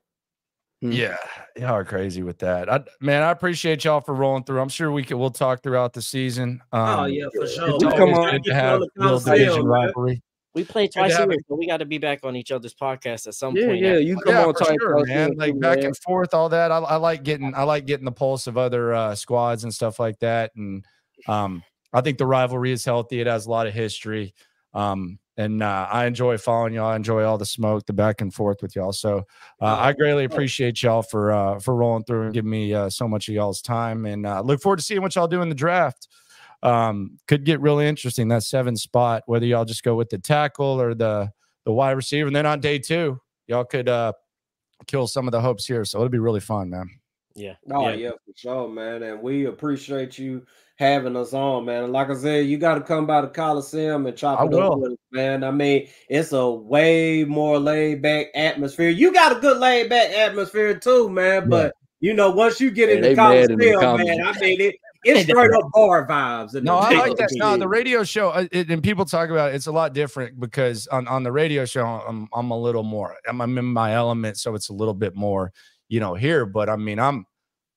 Hmm. Yeah, y'all are crazy with that. I, man, I appreciate y'all for rolling through. I'm sure we could. We'll talk throughout the season. Um, oh yeah, for sure. It's We come on- good to have the little division rivalry. We play twice a week, year, it. so we got to be back on each other's podcast at some yeah, point. yeah. now. You come yeah, on for tight, sure, man. Like back and forth, all that. I, I like getting, I like getting the pulse of other uh, squads and stuff like that. And um, I think the rivalry is healthy. It has a lot of history, um, and uh, I enjoy following y'all. I enjoy all the smoke, the back and forth with y'all. So uh, I greatly appreciate y'all for uh, for rolling through and giving me uh, so much of y'all's time. And uh, look forward to seeing what y'all do in the draft. Um, could get really interesting that seven spot, whether y'all just go with the tackle or the the wide receiver. And then on day two, y'all could uh kill some of the hopes here. So it'll be really fun, man. Yeah. Oh yeah. yeah. for sure, man. And we appreciate you having us on, man. And like I said, you got to come by the Colosseum and chop I it will. up with us, man. I mean, it's a way more laid back atmosphere. You got a good laid back atmosphere too, man. But you know, once you get Yeah, in the they the Colosseum, man. I mean it. It's straight up bar vibes. No, the I like that. No, the radio show, uh, it, and people talk about it, it's a lot different because on, on the radio show, I'm I'm a little more, I'm, I'm in my element, so it's a little bit more, you know, here. But I mean, I'm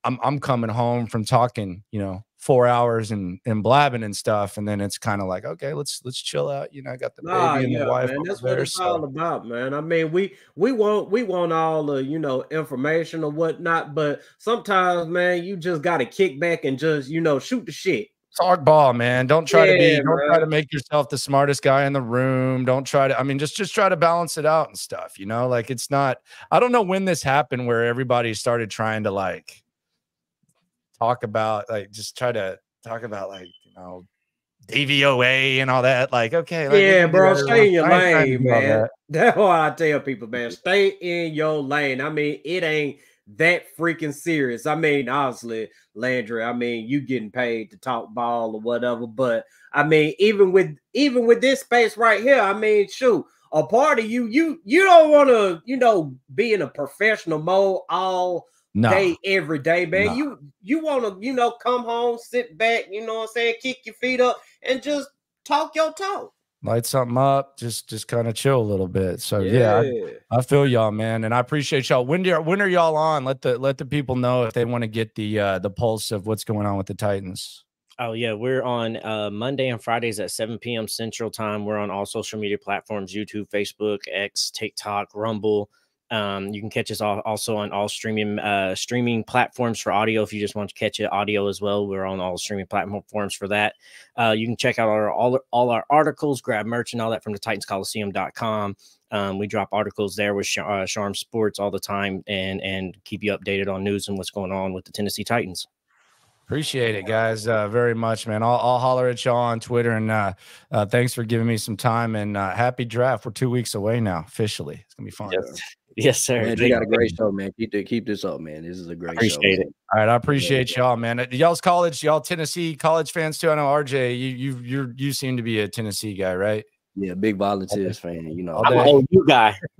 I'm I'm coming home from talking, you know, four hours and and blabbing and stuff, and then it's kind of like, okay, let's let's chill out. You know, I got the baby Nah, and yeah, the wife man. That's what there, it's so- all about, man. I mean, we we want we want all the you know information or whatnot, but sometimes, man, you just got to kick back and just you know shoot the shit. talk ball, man. Don't try to be Yeah, don't try to make yourself the smartest guy in the room. Don't try to I mean just just try to balance it out and stuff, you know? Like it's not I don't know when this happened where everybody started trying to like talk about like just try to talk about like, you know, DVOA and all that. Like, okay, like, yeah, bro, stay in your everyone- I ain't trying to lane, man. that. (laughs) That's what I tell people, man. Stay in your lane. I mean, it ain't that freaking serious. I mean, honestly, Landry, I mean, you getting paid to talk ball or whatever, but I mean, even with even with this space right here, I mean, shoot, a part of you, you you don't want to, you know, be in a professional mode all No. day every day, man. No. You you want to, you know, come home, sit back, you know what I'm saying, kick your feet up and just talk your talk. light something up, just just kind of chill a little bit. So yeah, I, I feel y'all, man, and I appreciate y'all. When do when are y'all on? Let the let the people know if they want to get the uh the pulse of what's going on with the Titans. Oh yeah, we're on uh, Monday and Fridays at 7 p.m. Central Time. We're on all social media platforms: YouTube, Facebook, X, TikTok, Rumble. Um, you can catch us all, also on all streaming uh, streaming platforms for audio. If you just want to catch it audio as well, we're on all streaming platforms for that. Uh, you can check out our all all our articles, grab merch and all that from the TitansColosseum.com. Um, we drop articles there with Sh- uh, Sharm Sports all the time, and and keep you updated on news and what's going on with the Tennessee Titans. Appreciate it, guys, uh, very much, man. I'll, I'll holler at y'all on Twitter, and uh, uh, thanks for giving me some time. And uh, happy draft. We're two weeks away now, officially. It's gonna be fun. Yes, yes, sir. Man, you got a great show, man. Keep the, keep this up, man. This is a great show. Appreciate man. it. All right, I appreciate y'all, man. Uh, Y'all's college, y'all Tennessee college fans too. I know RJ, you you you you seem to be a Tennessee guy, right? Yeah, big volunteers fan. You know, All I'm day. an OU guy. (laughs)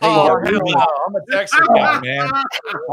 Oh, y'all, no. I'm a Texas guy, man.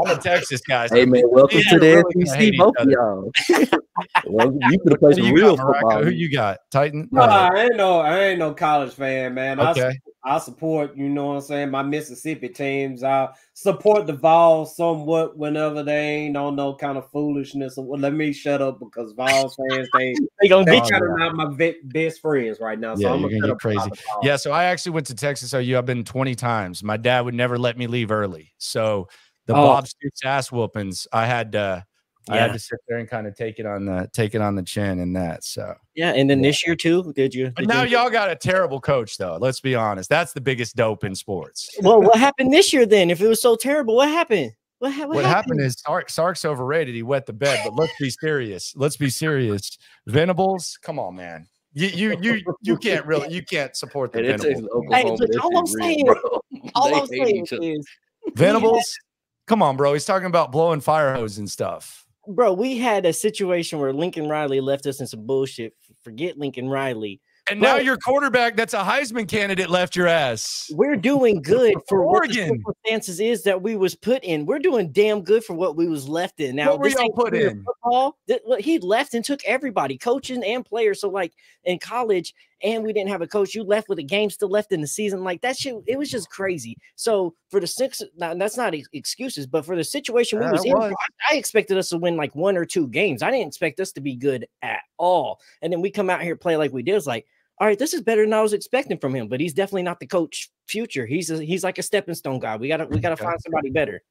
I'm a Texas guy. Hey man, welcome Yeah, to the really gonna SEC, both of y'all. (laughs) well, you could have played some real got, football. Who you got? Titan? No, I ain't no, I ain't no college fan, man. I, Okay. I support, you know what I'm saying, my Mississippi teams. I support the Vols somewhat whenever they ain't on no kind of foolishness. Well, let me shut up because Vols fans they (laughs) They gonna they get kind you. of not my ve- best friends right now. So Yeah, I'm you're gonna gonna get crazy. Yeah, so I actually went to Texas oh, OU. I've been 20 times. My dad would never let me leave early. So the Oh. Bob Stoops ass whoopings, I had to I had to sit there and kind of take it on the take it on the chin and that. So Yeah, and then this year too, did you? but now you- y'all got a terrible coach though. Let's be honest. That's the biggest dope in sports. Well, what happened this year then? If it was so terrible, what happened? What, ha- What, happened is Sark, Sark's overrated. He wet the bed, but let's be serious. Let's be serious. Venables, come on, man. You you you you can't really you can't support the And it takes Venables. Hey, look, that all I'm shit real, saying- (laughs) All I'm hate saying each is, Venables, come on, bro. He's talking about blowing fire hose and stuff. Bro, we had a situation where Lincoln Riley left us in some bullshit. Forget Lincoln Riley. And now your quarterback, that's a Heisman candidate, left your ass. We're doing good for what the circumstances is that we was put in. We're doing damn good for what we was left in. Now, What were y'all put in? Football. He left and took everybody, coaching and players. So, like in college, and we didn't have a coach. You left with a game still left in the season. Like that shit, it was just crazy. So for the six, that's not ex- excuses, but for the situation we was in, was. I expected us to win like one or two games. I didn't expect us to be good at all. And then we come out here play like we did. It's like, all right, this is better than I was expecting from him. But he's definitely not the coach future. He's a, he's like a stepping stone guy. We gotta we gotta Okay. find somebody better.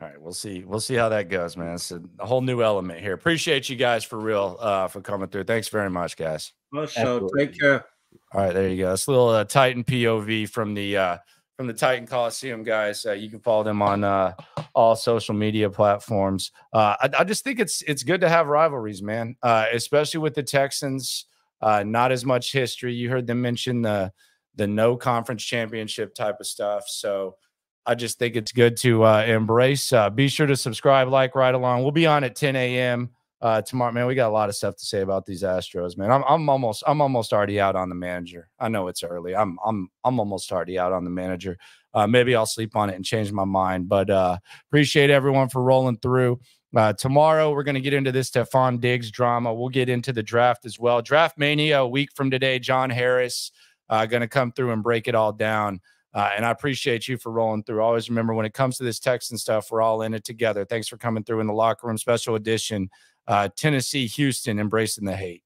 All right, we'll see. We'll see how that goes, man. It's a, a whole new element here. Appreciate you guys for real uh, for coming through. Thanks very much, guys. Sure. Absolutely. Take care. All right, there you go. It's a little uh, Titan POV from the uh, from the Titan Colosseum guys. Uh, you can follow them on uh, all social media platforms. Uh, I, I just think it's it's good to have rivalries, man. Uh, especially with the Texans. Uh, not as much history. You heard them mention the the no conference championship type of stuff. So I just think it's good to uh, embrace. Uh, be sure to subscribe, like, right along. We'll be on at 10 a.m. Uh, tomorrow, man. We got a lot of stuff to say about these Astros, man. I'm, I'm almost, I'm almost already out on the manager. I know it's early. I'm, I'm, I'm almost already out on the manager. Uh, maybe I'll sleep on it and change my mind. But uh, appreciate everyone for rolling through. Uh, tomorrow, we're going to get into this Stefon Diggs drama. We'll get into the draft as well. Draft Mania, a week from today. John Harris uh, going to come through and break it all down. Uh, and I appreciate you for rolling through. Always remember when it comes to this Texan stuff, we're all in it together. Thanks for coming through in the locker room special edition. Uh, Tennessee, Houston, embracing the hate.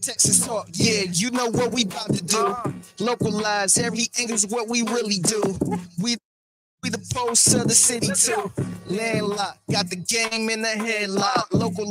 Texas talk, yeah, you know what we about to do. Localize every angle's what we really do. We we the pulse of the city too. Landlocked, got the game in the headlock. Local